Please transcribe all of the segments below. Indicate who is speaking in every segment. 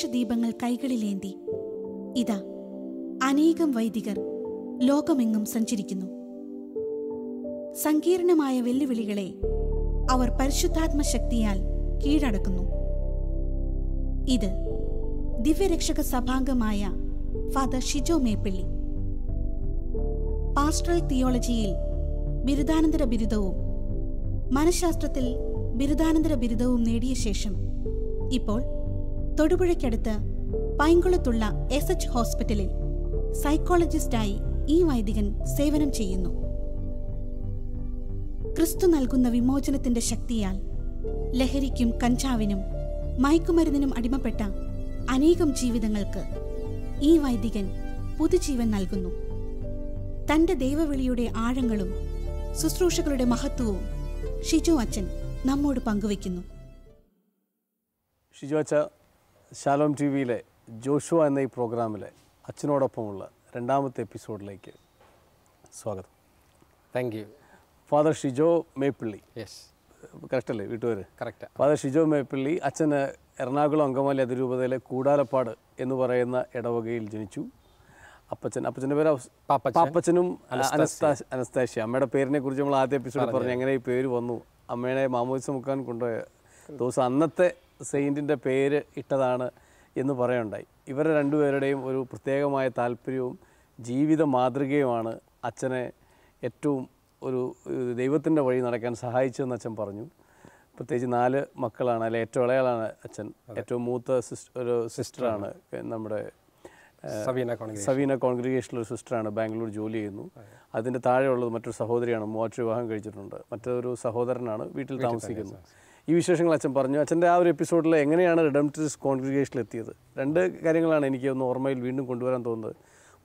Speaker 1: ക്രിസ്തുവിന്റെ സുവിശേഷ ദീപങ്ങൾ കൈകളിലേന്തി. ഇതാ അനേകം വൈദികർ ലോകമെങ്ങും സഞ്ചരിക്കുന്നു. സങ്കീർണമായ വെല്ലുവിളികളെ അവർ പരിശുദ്ധാത്മ ശക്തിയാൽ കീഴടക്കുന്നു. ഇത് ദിവ്യരക്ഷക സഭാംഗമായ ഫാദർ ഷിജോ മേപ്പിള്ളി. പാസ്ട്രൽ തിയോളജിയിൽ ബിരുദാനന്തര ബിരുദവും മനഃശാസ്ത്രത്തിൽ ബിരുദാനന്തര ബിരുദവും നേടിയ ശേഷം ഇപ്പോൾ തൊടുപുഴയ്ക്കടുത്ത് പൈങ്കുളത്തുള്ള എസ് എച്ച് ഹോസ്പിറ്റലിൽ സൈക്കോളജിസ്റ്റായി ഈ വൈദികൻ സേവനം ചെയ്യുന്നു. ക്രിസ്തു നൽകുന്ന വിമോചനത്തിന്റെ ശക്തിയാൽ ലഹരിക്കും കഞ്ചാവിനും മയക്കുമരുന്നിനും അടിമപ്പെട്ട അനേകം ജീവിതങ്ങൾക്ക് ഈ വൈദികൻ പുതുജീവൻ നൽകുന്നു. തന്റെ ദൈവവിളിയുടെ ആഴങ്ങളും ശുശ്രൂഷകളുടെ മഹത്വവും ഷിജു അച്ഛൻ നമ്മോട് പങ്കുവയ്ക്കുന്നു.
Speaker 2: ഷിജു അച്ഛ ശാലോം ടി വിയിലെ ജോഷുവ എന്ന ഈ പ്രോഗ്രാമിലെ അച്ഛനോടൊപ്പമുള്ള രണ്ടാമത്തെ എപ്പിസോഡിലേക്ക് സ്വാഗതം.
Speaker 3: Thank you
Speaker 2: father Shijo Meppilly
Speaker 3: yes
Speaker 2: കറക്റ്റല്ലേ വീട്ടുപേര്?
Speaker 3: കറക്റ്റ്
Speaker 2: ഫാദർ ഷിജോ മേപ്പിള്ളി അച്ഛന് എറണാകുളം അങ്കമാലി അതിരൂപതയിലെ കൂടാലപ്പാട് എന്ന് പറയുന്ന ഇടവകയിൽ ജനിച്ചു. അപ്പച്ചൻ അപ്പച്ചന്റെ പേര്. പാപ്പച്ചനും അനസ്താ- അനസ്താഷ്യ അമ്മയുടെ പേരിനെ കുറിച്ച് നമ്മൾ ആദ്യ എപ്പിസോഡിൽ പറഞ്ഞു. എങ്ങനെ ഈ പേര് വന്നു? അമ്മേനെ മാമോദിസം മുക്കാൻ കൊണ്ടുപോയ ദിവസം അന്നത്തെ സെയിന്റിന്റെ പേര് ഇട്ടതാണ് എന്ന് പറയുണ്ടായി. ഇവരെ രണ്ടുപേരുടെയും ഒരു പ്രത്യേകമായ താല്പര്യവും ജീവിത മാതൃകയുമാണ് അച്ഛനെ ഏറ്റവും ഒരു ദൈവത്തിന്റെ വഴി നടക്കാൻ സഹായിച്ചതെന്ന് അച്ഛൻ പറഞ്ഞു. പ്രത്യേകിച്ച് നാല് മക്കളാണ് അല്ലെ ഏറ്റവും ഇളയാളാണ് അച്ഛൻ. ഏറ്റവും മൂത്ത സിസ്റ്റർ ഒരു സിസ്റ്ററാണ് നമ്മുടെ
Speaker 3: സവീന
Speaker 2: കോൺഗ്രിഗേഷനിൽ ഒരു സിസ്റ്ററാണ് ബാംഗ്ലൂർ ജോലി ചെയ്യുന്നു. അതിന്റെ താഴെയുള്ളത് മറ്റൊരു സഹോദരിയാണ് മൂവാറ്റ് വിവാഹം കഴിച്ചിട്ടുണ്ട്. മറ്റൊരു സഹോദരനാണ് വീട്ടിൽ താമസിക്കുന്നത്. ഈ വിശേഷങ്ങൾ അച്ഛൻ പറഞ്ഞു. അച്ഛന്റെ ആ ഒരു എപ്പിസോഡിൽ എങ്ങനെയാണ് റിഡംപ്റ്റസ് കോൺഗ്രിഗേഷനിൽ എത്തിയത്? രണ്ട് കാര്യങ്ങളാണ് എനിക്ക് ഒന്ന് ഓർമ്മയിൽ വീണ്ടും കൊണ്ടുവരാൻ തോന്നുന്നത്.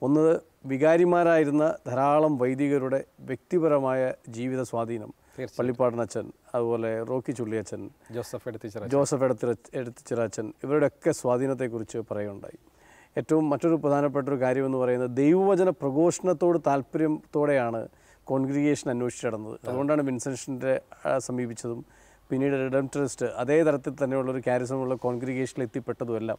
Speaker 2: ഒന്ന് വികാരിമാരായിരുന്ന ധാരാളം വൈദികരുടെ വ്യക്തിപരമായ ജീവിത സ്വാധീനം. പള്ളിപ്പാടനച്ഛൻ അതുപോലെ റോക്കി ചുള്ളിയച്ഛൻ
Speaker 3: ജോസഫ് എടുത്തിച്ചിറ
Speaker 2: ജോസഫ് എടുത്തിര എടുത്തിച്ചിറച്ചൻ ഇവരുടെയൊക്കെ സ്വാധീനത്തെക്കുറിച്ച് പറയുകയുണ്ടായി ഏറ്റവും മറ്റൊരു പ്രധാനപ്പെട്ട ഒരു കാര്യമെന്ന് പറയുന്നത് ദൈവവചന പ്രഘോഷണത്തോട് താല്പര്യത്തോടെയാണ് കോൺഗ്രിഗേഷൻ അന്വേഷിച്ചിടുന്നത് അതുകൊണ്ടാണ് വിൻസെൻഷന്റെ സമീപിച്ചതും പിന്നീട് റിഡംറ്ററിസ്റ്റ് അതേ തരത്തിൽ തന്നെയുള്ള ഒരു കാരിസമുള്ള കോൺഗ്രിഗേഷനിൽ എത്തിപ്പെട്ടതുമെല്ലാം.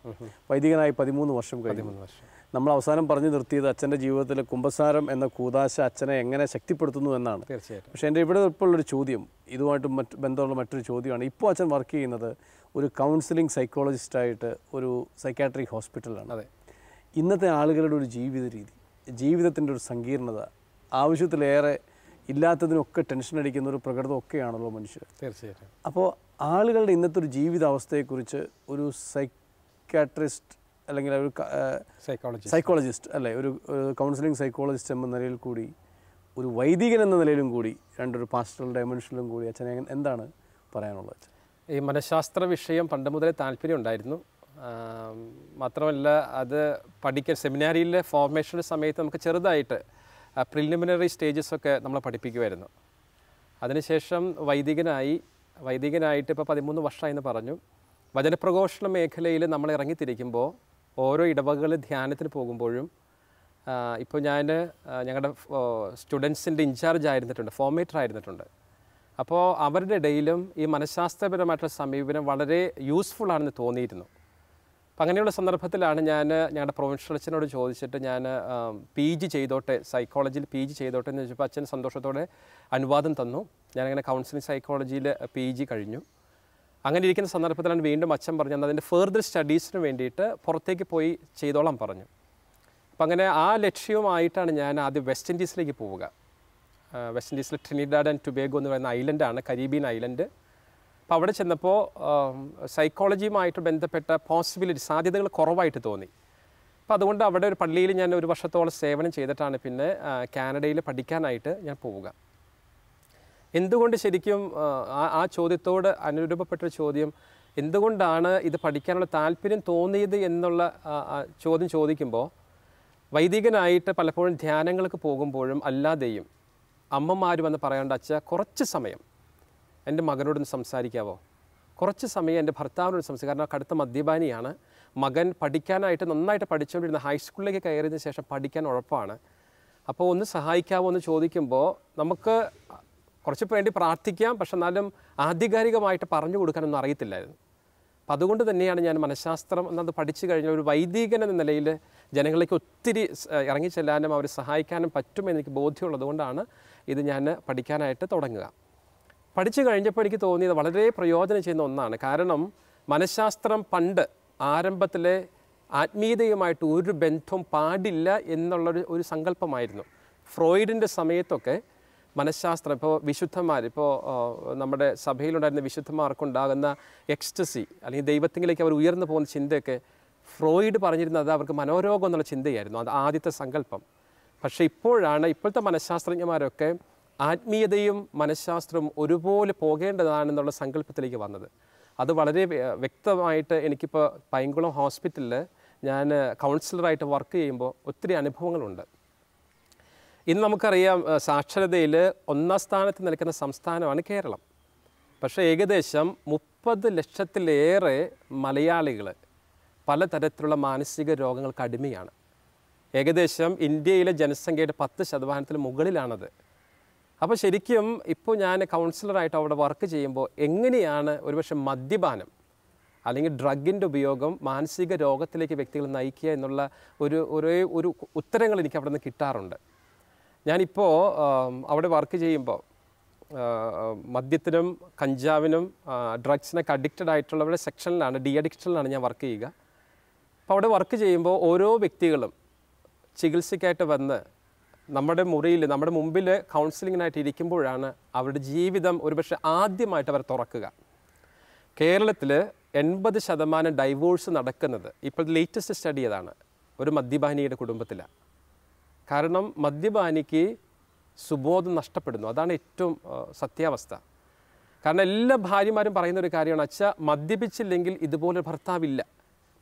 Speaker 2: വൈദികനായി പതിമൂന്ന് വർഷം കഴിഞ്ഞു. നമ്മൾ അവസാനം പറഞ്ഞു നിർത്തിയത് അച്ഛന്റെ ജീവിതത്തിലെ കുംഭസാരം എന്ന കൂതാശ അച്ഛനെ എങ്ങനെ ശക്തിപ്പെടുത്തുന്നു എന്നാണ്.
Speaker 3: തീർച്ചയായിട്ടും.
Speaker 2: പക്ഷേ എന്റെ ഇവിടെ ഇപ്പോൾ ഉള്ളൊരു ചോദ്യം ഇതുമായിട്ട് മറ്റ് ബന്ധമുള്ള മറ്റൊരു ചോദ്യമാണ്. ഇപ്പോൾ അച്ഛൻ വർക്ക് ചെയ്യുന്നത് ഒരു കൗൺസിലിംഗ് സൈക്കോളജിസ്റ്റായിട്ട് ഒരു സൈക്കാട്രിക് ഹോസ്പിറ്റലാണ്
Speaker 3: അതെ.
Speaker 2: ഇന്നത്തെ ആളുകളുടെ ഒരു ജീവിത രീതി ജീവിതത്തിന്റെ ഒരു സങ്കീർണത ആവശ്യത്തിലേറെ ഇല്ലാത്തതിനൊക്കെ ടെൻഷൻ അടിക്കുന്ന ഒരു പ്രകൃതമൊക്കെയാണല്ലോ മനുഷ്യർ.
Speaker 3: തീർച്ചയായിട്ടും.
Speaker 2: അപ്പോൾ ആളുകളുടെ ഇന്നത്തെ ഒരു ജീവിതാവസ്ഥയെക്കുറിച്ച് ഒരു സൈക്കാട്രിസ്റ്റ് അല്ലെങ്കിൽ ഒരു
Speaker 3: സൈക്കോളജി
Speaker 2: സൈക്കോളജിസ്റ്റ് അല്ലേ ഒരു കൗൺസിലിംഗ് സൈക്കോളജിസ്റ്റ് എന്ന നിലയിൽ കൂടി ഒരു വൈദികൻ എന്ന നിലയിലും കൂടി രണ്ടൊരു പാസ്റ്ററൽ ഡയമെൻഷനിലും കൂടി അച്ഛനെ എന്താണ് പറയാനുള്ളത്
Speaker 3: ഈ മനഃശാസ്ത്ര വിഷയം പണ്ട് മുതലേ താല്പര്യം ഉണ്ടായിരുന്നു. മാത്രമല്ല അത് പഠിക്കാൻ സെമിനാരിയിലെ ഫോർമേഷന്റെ സമയത്ത് നമുക്ക് ചെറുതായിട്ട് പ്രിലിമിനറി സ്റ്റേജസ് ഒക്കെ നമ്മളെ പഠിപ്പിക്കുമായിരുന്നു അതിനുശേഷം വൈദികനായി വൈദികനായിട്ട് ഇപ്പോൾ പതിമൂന്ന് വർഷമായെന്ന് പറഞ്ഞു. വചനപ്രഘോഷണ മേഖലയിൽ നമ്മൾ ഇറങ്ങിത്തിരിക്കുമ്പോൾ ഓരോ ഇടവകളിൽ ധ്യാനത്തിന് പോകുമ്പോഴും ഇപ്പോൾ ഞാൻ ഞങ്ങളുടെ സ്റ്റുഡൻസിന്റെ ഇൻചാർജ് ആയിരുന്നിട്ടുണ്ട് ഫോമേറ്റർ ആയിരുന്നിട്ടുണ്ട്. അപ്പോൾ അവരുടെ ഇടയിലും ഈ മനഃശാസ്ത്രപരമായിട്ടുള്ള സമീപനം വളരെ യൂസ്ഫുൾ ആണെന്ന് തോന്നിയിരുന്നു. അപ്പം അങ്ങനെയുള്ള സന്ദർഭത്തിലാണ് ഞാൻ ഞങ്ങളുടെ പ്രൊഫഷണൽ അച്ഛനോട് ചോദിച്ചിട്ട് ഞാൻ പി ജി ചെയ്തോട്ടെ സൈക്കോളജിയിൽ പി ജി ചെയ്തോട്ടെ എന്ന് ചോദിച്ചപ്പോൾ അച്ഛൻ സന്തോഷത്തോടെ അനുവാദം തന്നു. ഞാനങ്ങനെ കൗൺസിലിംഗ് സൈക്കോളജിയിൽ പി ജി കഴിഞ്ഞു. അങ്ങനെ ഇരിക്കുന്ന സന്ദർഭത്തിലാണ് വീണ്ടും അച്ഛൻ പറഞ്ഞു "എന്നാൽ അതിന്റെ ഫെർദർ സ്റ്റഡീസിന് വേണ്ടിയിട്ട് പുറത്തേക്ക് പോയി ചെയ്തോളാം പറഞ്ഞു. അപ്പം അങ്ങനെ ആ ലക്ഷ്യവുമായിട്ടാണ് ഞാൻ ആദ്യം വെസ്റ്റ് ഇൻഡീസിലേക്ക് പോവുക. വെസ്റ്റ് ഇൻഡീസിൽ ട്രിനിഡാഡ് ആൻഡ് ടുബേഗോ എന്ന് പറയുന്ന ഐലൻഡാണ് കരീബിയൻ ഐലൻഡ് അപ്പോൾ അവിടെ ചെന്നപ്പോൾ സൈക്കോളജിയുമായിട്ട് ബന്ധപ്പെട്ട പോസിബിലിറ്റി സാധ്യതകൾ കുറവായിട്ട് തോന്നി. അപ്പോൾ അതുകൊണ്ട് അവിടെ ഒരു പള്ളിയിൽ ഞാൻ ഒരു വർഷത്തോളം സേവനം ചെയ്തിട്ടാണ് പിന്നെ കാനഡയിൽ പഠിക്കാനായിട്ട് ഞാൻ പോവുക. എന്തുകൊണ്ട് ശരിക്കും ആ, ചോദ്യത്തോട് അനുരൂപപ്പെട്ടൊരു ചോദ്യം എന്തുകൊണ്ടാണ് ഇത് പഠിക്കാനുള്ള താല്പര്യം തോന്നിയത് എന്നുള്ള ചോദ്യം ചോദിക്കുമ്പോൾ വൈദികനായിട്ട് പലപ്പോഴും ധ്യാനങ്ങൾക്ക് പോകുമ്പോഴും അല്ലാതെയും അമ്മമാർ വന്ന് പറയേണ്ട അച്ഛ കുറച്ച് സമയം എന്റെ മകനോടൊന്ന് സംസാരിക്കാവോ? കുറച്ച് സമയം എന്റെ ഭർത്താവിനോട് സംസാരിക്കും കാരണം കടുത്ത മദ്യപാനിയാണ്. മകൻ പഠിക്കാനായിട്ട് നന്നായിട്ട് പഠിച്ചുകൊണ്ടിരുന്ന ഹൈസ്കൂളിലേക്ക് കയറിയതിന് ശേഷം പഠിക്കാൻ ഉഴപ്പാണ് അപ്പോൾ ഒന്ന് സഹായിക്കാമോ എന്ന് ചോദിക്കുമ്പോൾ നമുക്ക് കുറച്ച് വേണ്ടി പ്രാർത്ഥിക്കാം പക്ഷെ എന്നാലും ആധികാരികമായിട്ട് പറഞ്ഞു കൊടുക്കാനൊന്നും അറിയത്തില്ലായിരുന്നു. അപ്പം അതുകൊണ്ട് തന്നെയാണ് ഞാൻ മനഃശാസ്ത്രം എന്നത് പഠിച്ചു കഴിഞ്ഞ ഒരു വൈദികൻ എന്ന നിലയിൽ ജനങ്ങളിലേക്ക് ഒത്തിരി ഇറങ്ങിച്ചെല്ലാനും അവരെ സഹായിക്കാനും പറ്റുമെന്ന് എനിക്ക് ബോധ്യമുള്ളതുകൊണ്ടാണ് ഇത് ഞാൻ പഠിക്കാനായിട്ട് തുടങ്ങുക. പഠിച്ചു കഴിഞ്ഞപ്പോൾ എനിക്ക് തോന്നിയത് വളരെ പ്രയോജനം ചെയ്യുന്ന ഒന്നാണ്. കാരണം മനഃശാസ്ത്രം പണ്ട് ആരംഭത്തിലെ ആത്മീയതയുമായിട്ട് ഒരു ബന്ധവും പാടില്ല എന്നുള്ളൊരു ഒരു സങ്കല്പമായിരുന്നു. ഫ്രോയിഡിന്റെ സമയത്തൊക്കെ മനഃശാസ്ത്രം ഇപ്പോൾ വിശുദ്ധന്മാർ ഇപ്പോൾ നമ്മുടെ സഭയിലുണ്ടായിരുന്ന വിശുദ്ധന്മാർക്കുണ്ടാകുന്ന എക്സ്റ്റസി അല്ലെങ്കിൽ ദൈവത്തിങ്കിലേക്ക് അവർ ഉയർന്നു പോകുന്ന ചിന്തയൊക്കെ ഫ്രോയിഡ് പറഞ്ഞിരുന്നത് അവർക്ക് മനോരോഗം എന്നുള്ള ചിന്തയായിരുന്നു. അത് ആദ്യത്തെ സങ്കല്പം. പക്ഷേ ഇപ്പോഴാണ് ഇപ്പോഴത്തെ മനഃശാസ്ത്രജ്ഞന്മാരൊക്കെ ആത്മീയതയും മനഃശാസ്ത്രവും ഒരുപോലെ പോകേണ്ടതാണെന്നുള്ള സങ്കല്പത്തിലേക്ക് വന്നത്. അത് വളരെ വ്യ- വ്യക്തമായിട്ട് എനിക്കിപ്പോൾ പൈങ്കുളം ഹോസ്പിറ്റലിൽ ഞാൻ കൗൺസിലറായിട്ട് വർക്ക് ചെയ്യുമ്പോൾ ഒത്തിരി അനുഭവങ്ങളുണ്ട്. ഇന്ന് നമുക്കറിയാം സാക്ഷരതയിൽ ഒന്നാം സ്ഥാനത്ത് നിൽക്കുന്ന സംസ്ഥാനമാണ് കേരളം. പക്ഷേ ഏകദേശം മുപ്പത് ലക്ഷത്തിലേറെ മലയാളികൾ പലതരത്തിലുള്ള മാനസിക രോഗങ്ങൾക്ക് അടിമയാണ്. ഏകദേശം ഇന്ത്യയിലെ ജനസംഖ്യയുടെ പത്ത് ശതമാനത്തിന് മുകളിലാണത്. അപ്പോൾ ശരിക്കും ഇപ്പോൾ ഞാൻ കൗൺസിലറായിട്ട് അവിടെ വർക്ക് ചെയ്യുമ്പോൾ എങ്ങനെയാണ് ഒരുപക്ഷെ മദ്യപാനം അല്ലെങ്കിൽ ഡ്രഗിന്റെ ഉപയോഗം മാനസിക രോഗത്തിലേക്ക് വ്യക്തികൾ നയിക്കുക എന്നുള്ള ഒരു ഒരേ ഒരു ഉത്തരങ്ങൾ എനിക്ക് അവിടെ നിന്ന് കിട്ടാറുണ്ട് ഞാനിപ്പോൾ അവിടെ വർക്ക് ചെയ്യുമ്പോൾ മദ്യത്തിനും കഞ്ചാവിനും ഡ്രഗ്സിനൊക്കെ അഡിക്റ്റഡ് ആയിട്ടുള്ളവരുടെ സെക്ഷനിലാണ് ഡി അഡിക്ഷനിലാണ് ഞാൻ വർക്ക് ചെയ്യുക. അപ്പോൾ അവിടെ വർക്ക് ചെയ്യുമ്പോൾ ഓരോ വ്യക്തികളും ചികിത്സയ്ക്കായിട്ട് വന്ന് നമ്മുടെ മുറിയിൽ നമ്മുടെ മുമ്പിൽ കൗൺസിലിങ്ങിനായിട്ട് ഇരിക്കുമ്പോഴാണ് അവരുടെ ജീവിതം ഒരുപക്ഷെ ആദ്യമായിട്ട് അവർ തുറക്കുക. കേരളത്തിൽ എൺപത് ശതമാനം ഡൈവോഴ്സ് നടക്കുന്നത് ഇപ്പോൾ ലേറ്റസ്റ്റ് സ്റ്റഡി അതാണ് ഒരു മദ്യപാനിയുടെ കുടുംബത്തിലാണ് കാരണം മദ്യപാനിക്ക് സുബോധം നഷ്ടപ്പെടുന്നു. അതാണ് ഏറ്റവും സത്യാവസ്ഥ. കാരണം എല്ലാ ഭാര്യമാരും പറയുന്ന ഒരു കാര്യമാണ് അച്ഛ മദ്യപിച്ചില്ലെങ്കിൽ ഇതുപോലെ ഭർത്താവില്ല.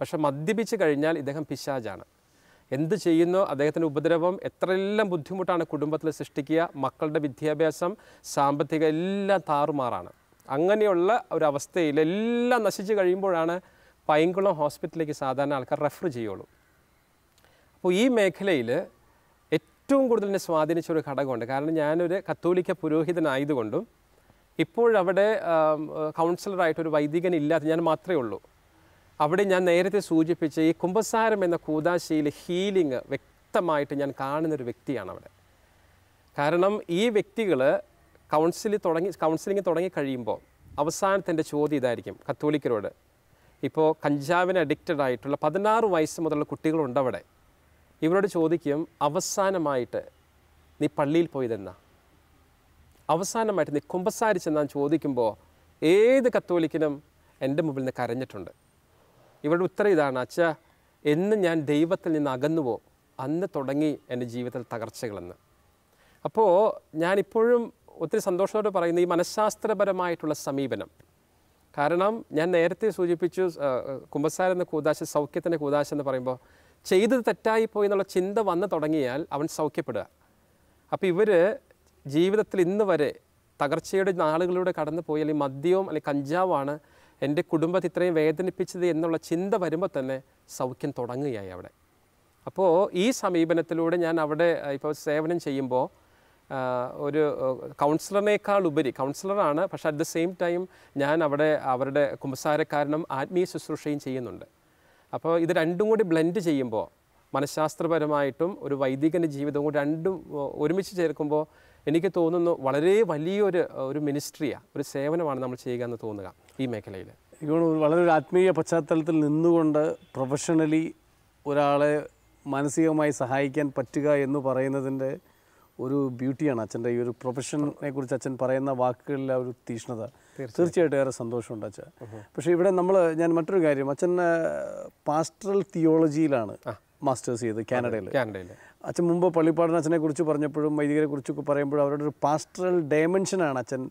Speaker 3: പക്ഷേ മദ്യപിച്ച് കഴിഞ്ഞാൽ ഇദ്ദേഹം പിശാചാണ് എന്ത് ചെയ്യുന്നോ അദ്ദേഹത്തിന്റെ ഉപദ്രവം എത്രയെല്ലാം ബുദ്ധിമുട്ടാണ് കുടുംബത്തിൽ സൃഷ്ടിക്കുക മക്കളുടെ വിദ്യാഭ്യാസം സാമ്പത്തിക എല്ലാം താറുമാറാണ്. അങ്ങനെയുള്ള ഒരവസ്ഥയിൽ എല്ലാം നശിച്ചു കഴിയുമ്പോഴാണ് പൈങ്കുളം ഹോസ്പിറ്റലിലേക്ക് സാധാരണ ആൾക്കാർ റെഫർ ചെയ്യുള്ളൂ. അപ്പോൾ ഈ മേഖലയിൽ ഏറ്റവും കൂടുതൽ എന്നെ സ്വാധീനിച്ച ഒരു ഘടകമുണ്ട്. കാരണം ഞാനൊരു കത്തോലിക്ക പുരോഹിതനായതുകൊണ്ടും ഇപ്പോഴവിടെ കൗൺസിലറായിട്ടൊരു വൈദികൻ ഇല്ലാത്ത ഞാൻ മാത്രമേ ഉള്ളൂ. അവിടെ ഞാൻ നേരത്തെ സൂചിപ്പിച്ച ഈ കുംഭസാരം എന്ന കൂതാശയിൽ ഹീലിംഗ് വ്യക്തമായിട്ട് ഞാൻ കാണുന്നൊരു വ്യക്തിയാണ് അവിടെ കാരണം ഈ വ്യക്തികൾ കൗൺസിലിൽ തുടങ്ങി കൗൺസിലിംഗ് തുടങ്ങി കഴിയുമ്പോൾ അവസാനത്തെ ചോദ്യം ഇതായിരിക്കും കത്തോലിക്കരോട്. ഇപ്പോൾ കഞ്ചാവിന് അഡിക്റ്റഡ് ആയിട്ടുള്ള പതിനാറ് വയസ്സ് മുതലുള്ള കുട്ടികളുണ്ട് അവിടെ ഇവരോട് ചോദിക്കും അവസാനമായിട്ട് നീ പള്ളിയിൽ പോയതെന്നാ? അവസാനമായിട്ട് നീ കുമ്പസാരിച്ചെന്നാൻ ചോദിക്കുമ്പോൾ ഏത് കത്തോലിക്കനും എന്റെ മുമ്പിൽ നിന്ന് കരഞ്ഞിട്ടുണ്ട്. ഇവരുടെ ഉത്തരം ഇതാണ് അച്ഛ എന്ന് ഞാൻ ദൈവത്തിൽ നിന്ന് അകന്നുവോ അന്ന് തുടങ്ങി എന്റെ ജീവിതത്തിൽ തകർച്ചകളെന്ന്. അപ്പോൾ ഞാനിപ്പോഴും ഒത്തിരി സന്തോഷത്തോടെ പറയുന്ന ഈ മനഃശാസ്ത്രപരമായിട്ടുള്ള സമീപനം. കാരണം ഞാൻ നേരത്തെ സൂചിപ്പിച്ചു കുമ്പസാര എന്ന കൂതാശ സൗഖ്യത്തിന്റെ കൂതാശ എന്ന് പറയുമ്പോൾ ചെയ്തത് തെറ്റായി പോയി എന്നുള്ള ചിന്ത വന്നു തുടങ്ങിയാൽ അവൻ സൗഖ്യപ്പെടുക. അപ്പോൾ ഇവർ ജീവിതത്തിൽ ഇന്ന് വരെ തകർച്ചയുടെ നാളുകളിലൂടെ കടന്നു പോയി അല്ലെങ്കിൽ മദ്യവും അല്ലെങ്കിൽ കഞ്ചാവാണ് എന്റെ കുടുംബത്തെ ഇത്രയും വേദനിപ്പിച്ചത് എന്നുള്ള ചിന്ത വരുമ്പോൾ തന്നെ സൗഖ്യം തുടങ്ങുകയായി അവിടെ. അപ്പോൾ ഈ സമീപനത്തിലൂടെ ഞാൻ അവിടെ ഇപ്പോൾ സേവനം ചെയ്യുമ്പോൾ ആ, ഒരു കൗൺസിലറിനേക്കാൾ ഉപരി കൗൺസിലറാണ് പക്ഷേ അറ്റ് ദ സെയിം ടൈം ഞാൻ അവിടെ അവരുടെ കുമ്പസാരക്കാരനും ആത്മീയ ശുശ്രൂഷയും ചെയ്യുന്നുണ്ട്. അപ്പോൾ ഇത് രണ്ടും കൂടി ബ്ലെൻഡ് ചെയ്യുമ്പോൾ മനഃശാസ്ത്രപരമായിട്ടും ഒരു വൈദികന്റെ ജീവിതവും കൂടി രണ്ടും ഒ- ഒരുമിച്ച് ചേർക്കുമ്പോൾ എനിക്ക് തോന്നുന്നു വളരെ വലിയൊരു ഒരു മിനിസ്ട്രിയാണ് ഒരു സേവനമാണ് നമ്മൾ ചെയ്യുക എന്ന് തോന്നുക ഈ മേഖലയിൽ.
Speaker 2: എനിക്ക് വളരെ ഒരു ആത്മീയ പശ്ചാത്തലത്തിൽ നിന്നുകൊണ്ട് പ്രൊഫഷണലി ഒരാളെ മാനസികമായി സഹായിക്കാൻ പറ്റുക എന്ന് പറയുന്നതിന്റെ ഒരു ബ്യൂട്ടിയാണ് അച്ഛന്റെ ഈ ഒരു പ്രൊഫഷനെ കുറിച്ച് അച്ഛൻ പറയുന്ന വാക്കുകളിൽ ആ ഒരു തീഷ്ണത. തീർച്ചയായിട്ടും ഏറെ സന്തോഷമുണ്ട് അച്ഛൻ പക്ഷേ ഇവിടെ നമ്മൾ ഞാൻ മറ്റൊരു കാര്യം അച്ഛൻ പാസ്റ്ററൽ തിയോളജിയിലാണ് മാസ്റ്റേഴ്സ് ചെയ്ത് കാനഡയിൽ.
Speaker 3: കാനഡയിൽ.
Speaker 2: അച്ഛൻ മുമ്പ് പള്ളിപ്പാടൻ അച്ഛനെ കുറിച്ച് പറഞ്ഞപ്പോഴും വൈദികരെ കുറിച്ചൊക്കെ പറയുമ്പോഴും അവരുടെ ഒരു പാസ്റ്ററൽ ഡയമെൻഷനാണ് അച്ഛൻ.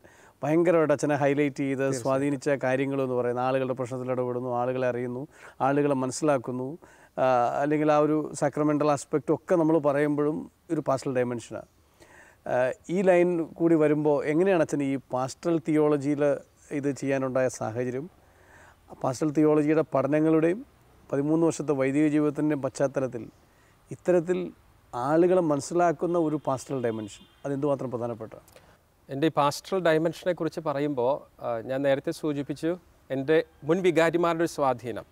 Speaker 2: ഭയങ്കരമായിട്ട് അച്ഛനെ ഹൈലൈറ്റ് ചെയ്ത് സ്വാധീനിച്ച കാര്യങ്ങളെന്ന് പറയുന്നത്. ആളുകളുടെ പ്രശ്നത്തിൽ ഇടപെടുന്നു ആളുകളെ അറിയുന്നു ആളുകളെ മനസ്സിലാക്കുന്നു. അല്ലെങ്കിൽ ആ ഒരു സാക്രമെന്റൽ ആസ്പെക്റ്റും ഒക്കെ നമ്മൾ പറയുമ്പോഴും ഒരു പാസ്റ്ററൽ ഡയമെൻഷനാണ് ഈ ലൈൻ കൂടി വരുമ്പോൾ എങ്ങനെയാണ് അച്ഛൻ ഈ പാസ്റ്ററൽ തിയോളജിയിൽ ഇത് ചെയ്യാനുണ്ടായ സാഹചര്യം? പാസ്റ്റൽ തിയോളജിയുടെ പഠനങ്ങളുടെയും പതിമൂന്ന് വർഷത്തെ വൈദിക ജീവിതത്തിന്റെയും പശ്ചാത്തലത്തിൽ ഇത്തരത്തിൽ ആളുകളെ മനസ്സിലാക്കുന്ന ഒരു പാസ്റ്റൽ ഡയമെൻഷൻ അതെന്തുമാത്രം പ്രധാനപ്പെട്ട?
Speaker 3: എന്റെ ഈ പാസ്റ്ററൽ ഡയമെൻഷനെ കുറിച്ച് പറയുമ്പോൾ ഞാൻ നേരത്തെ സൂചിപ്പിച്ചു എന്റെ മുൻ വികാരിമാരുടെ ഒരു സ്വാധീനം.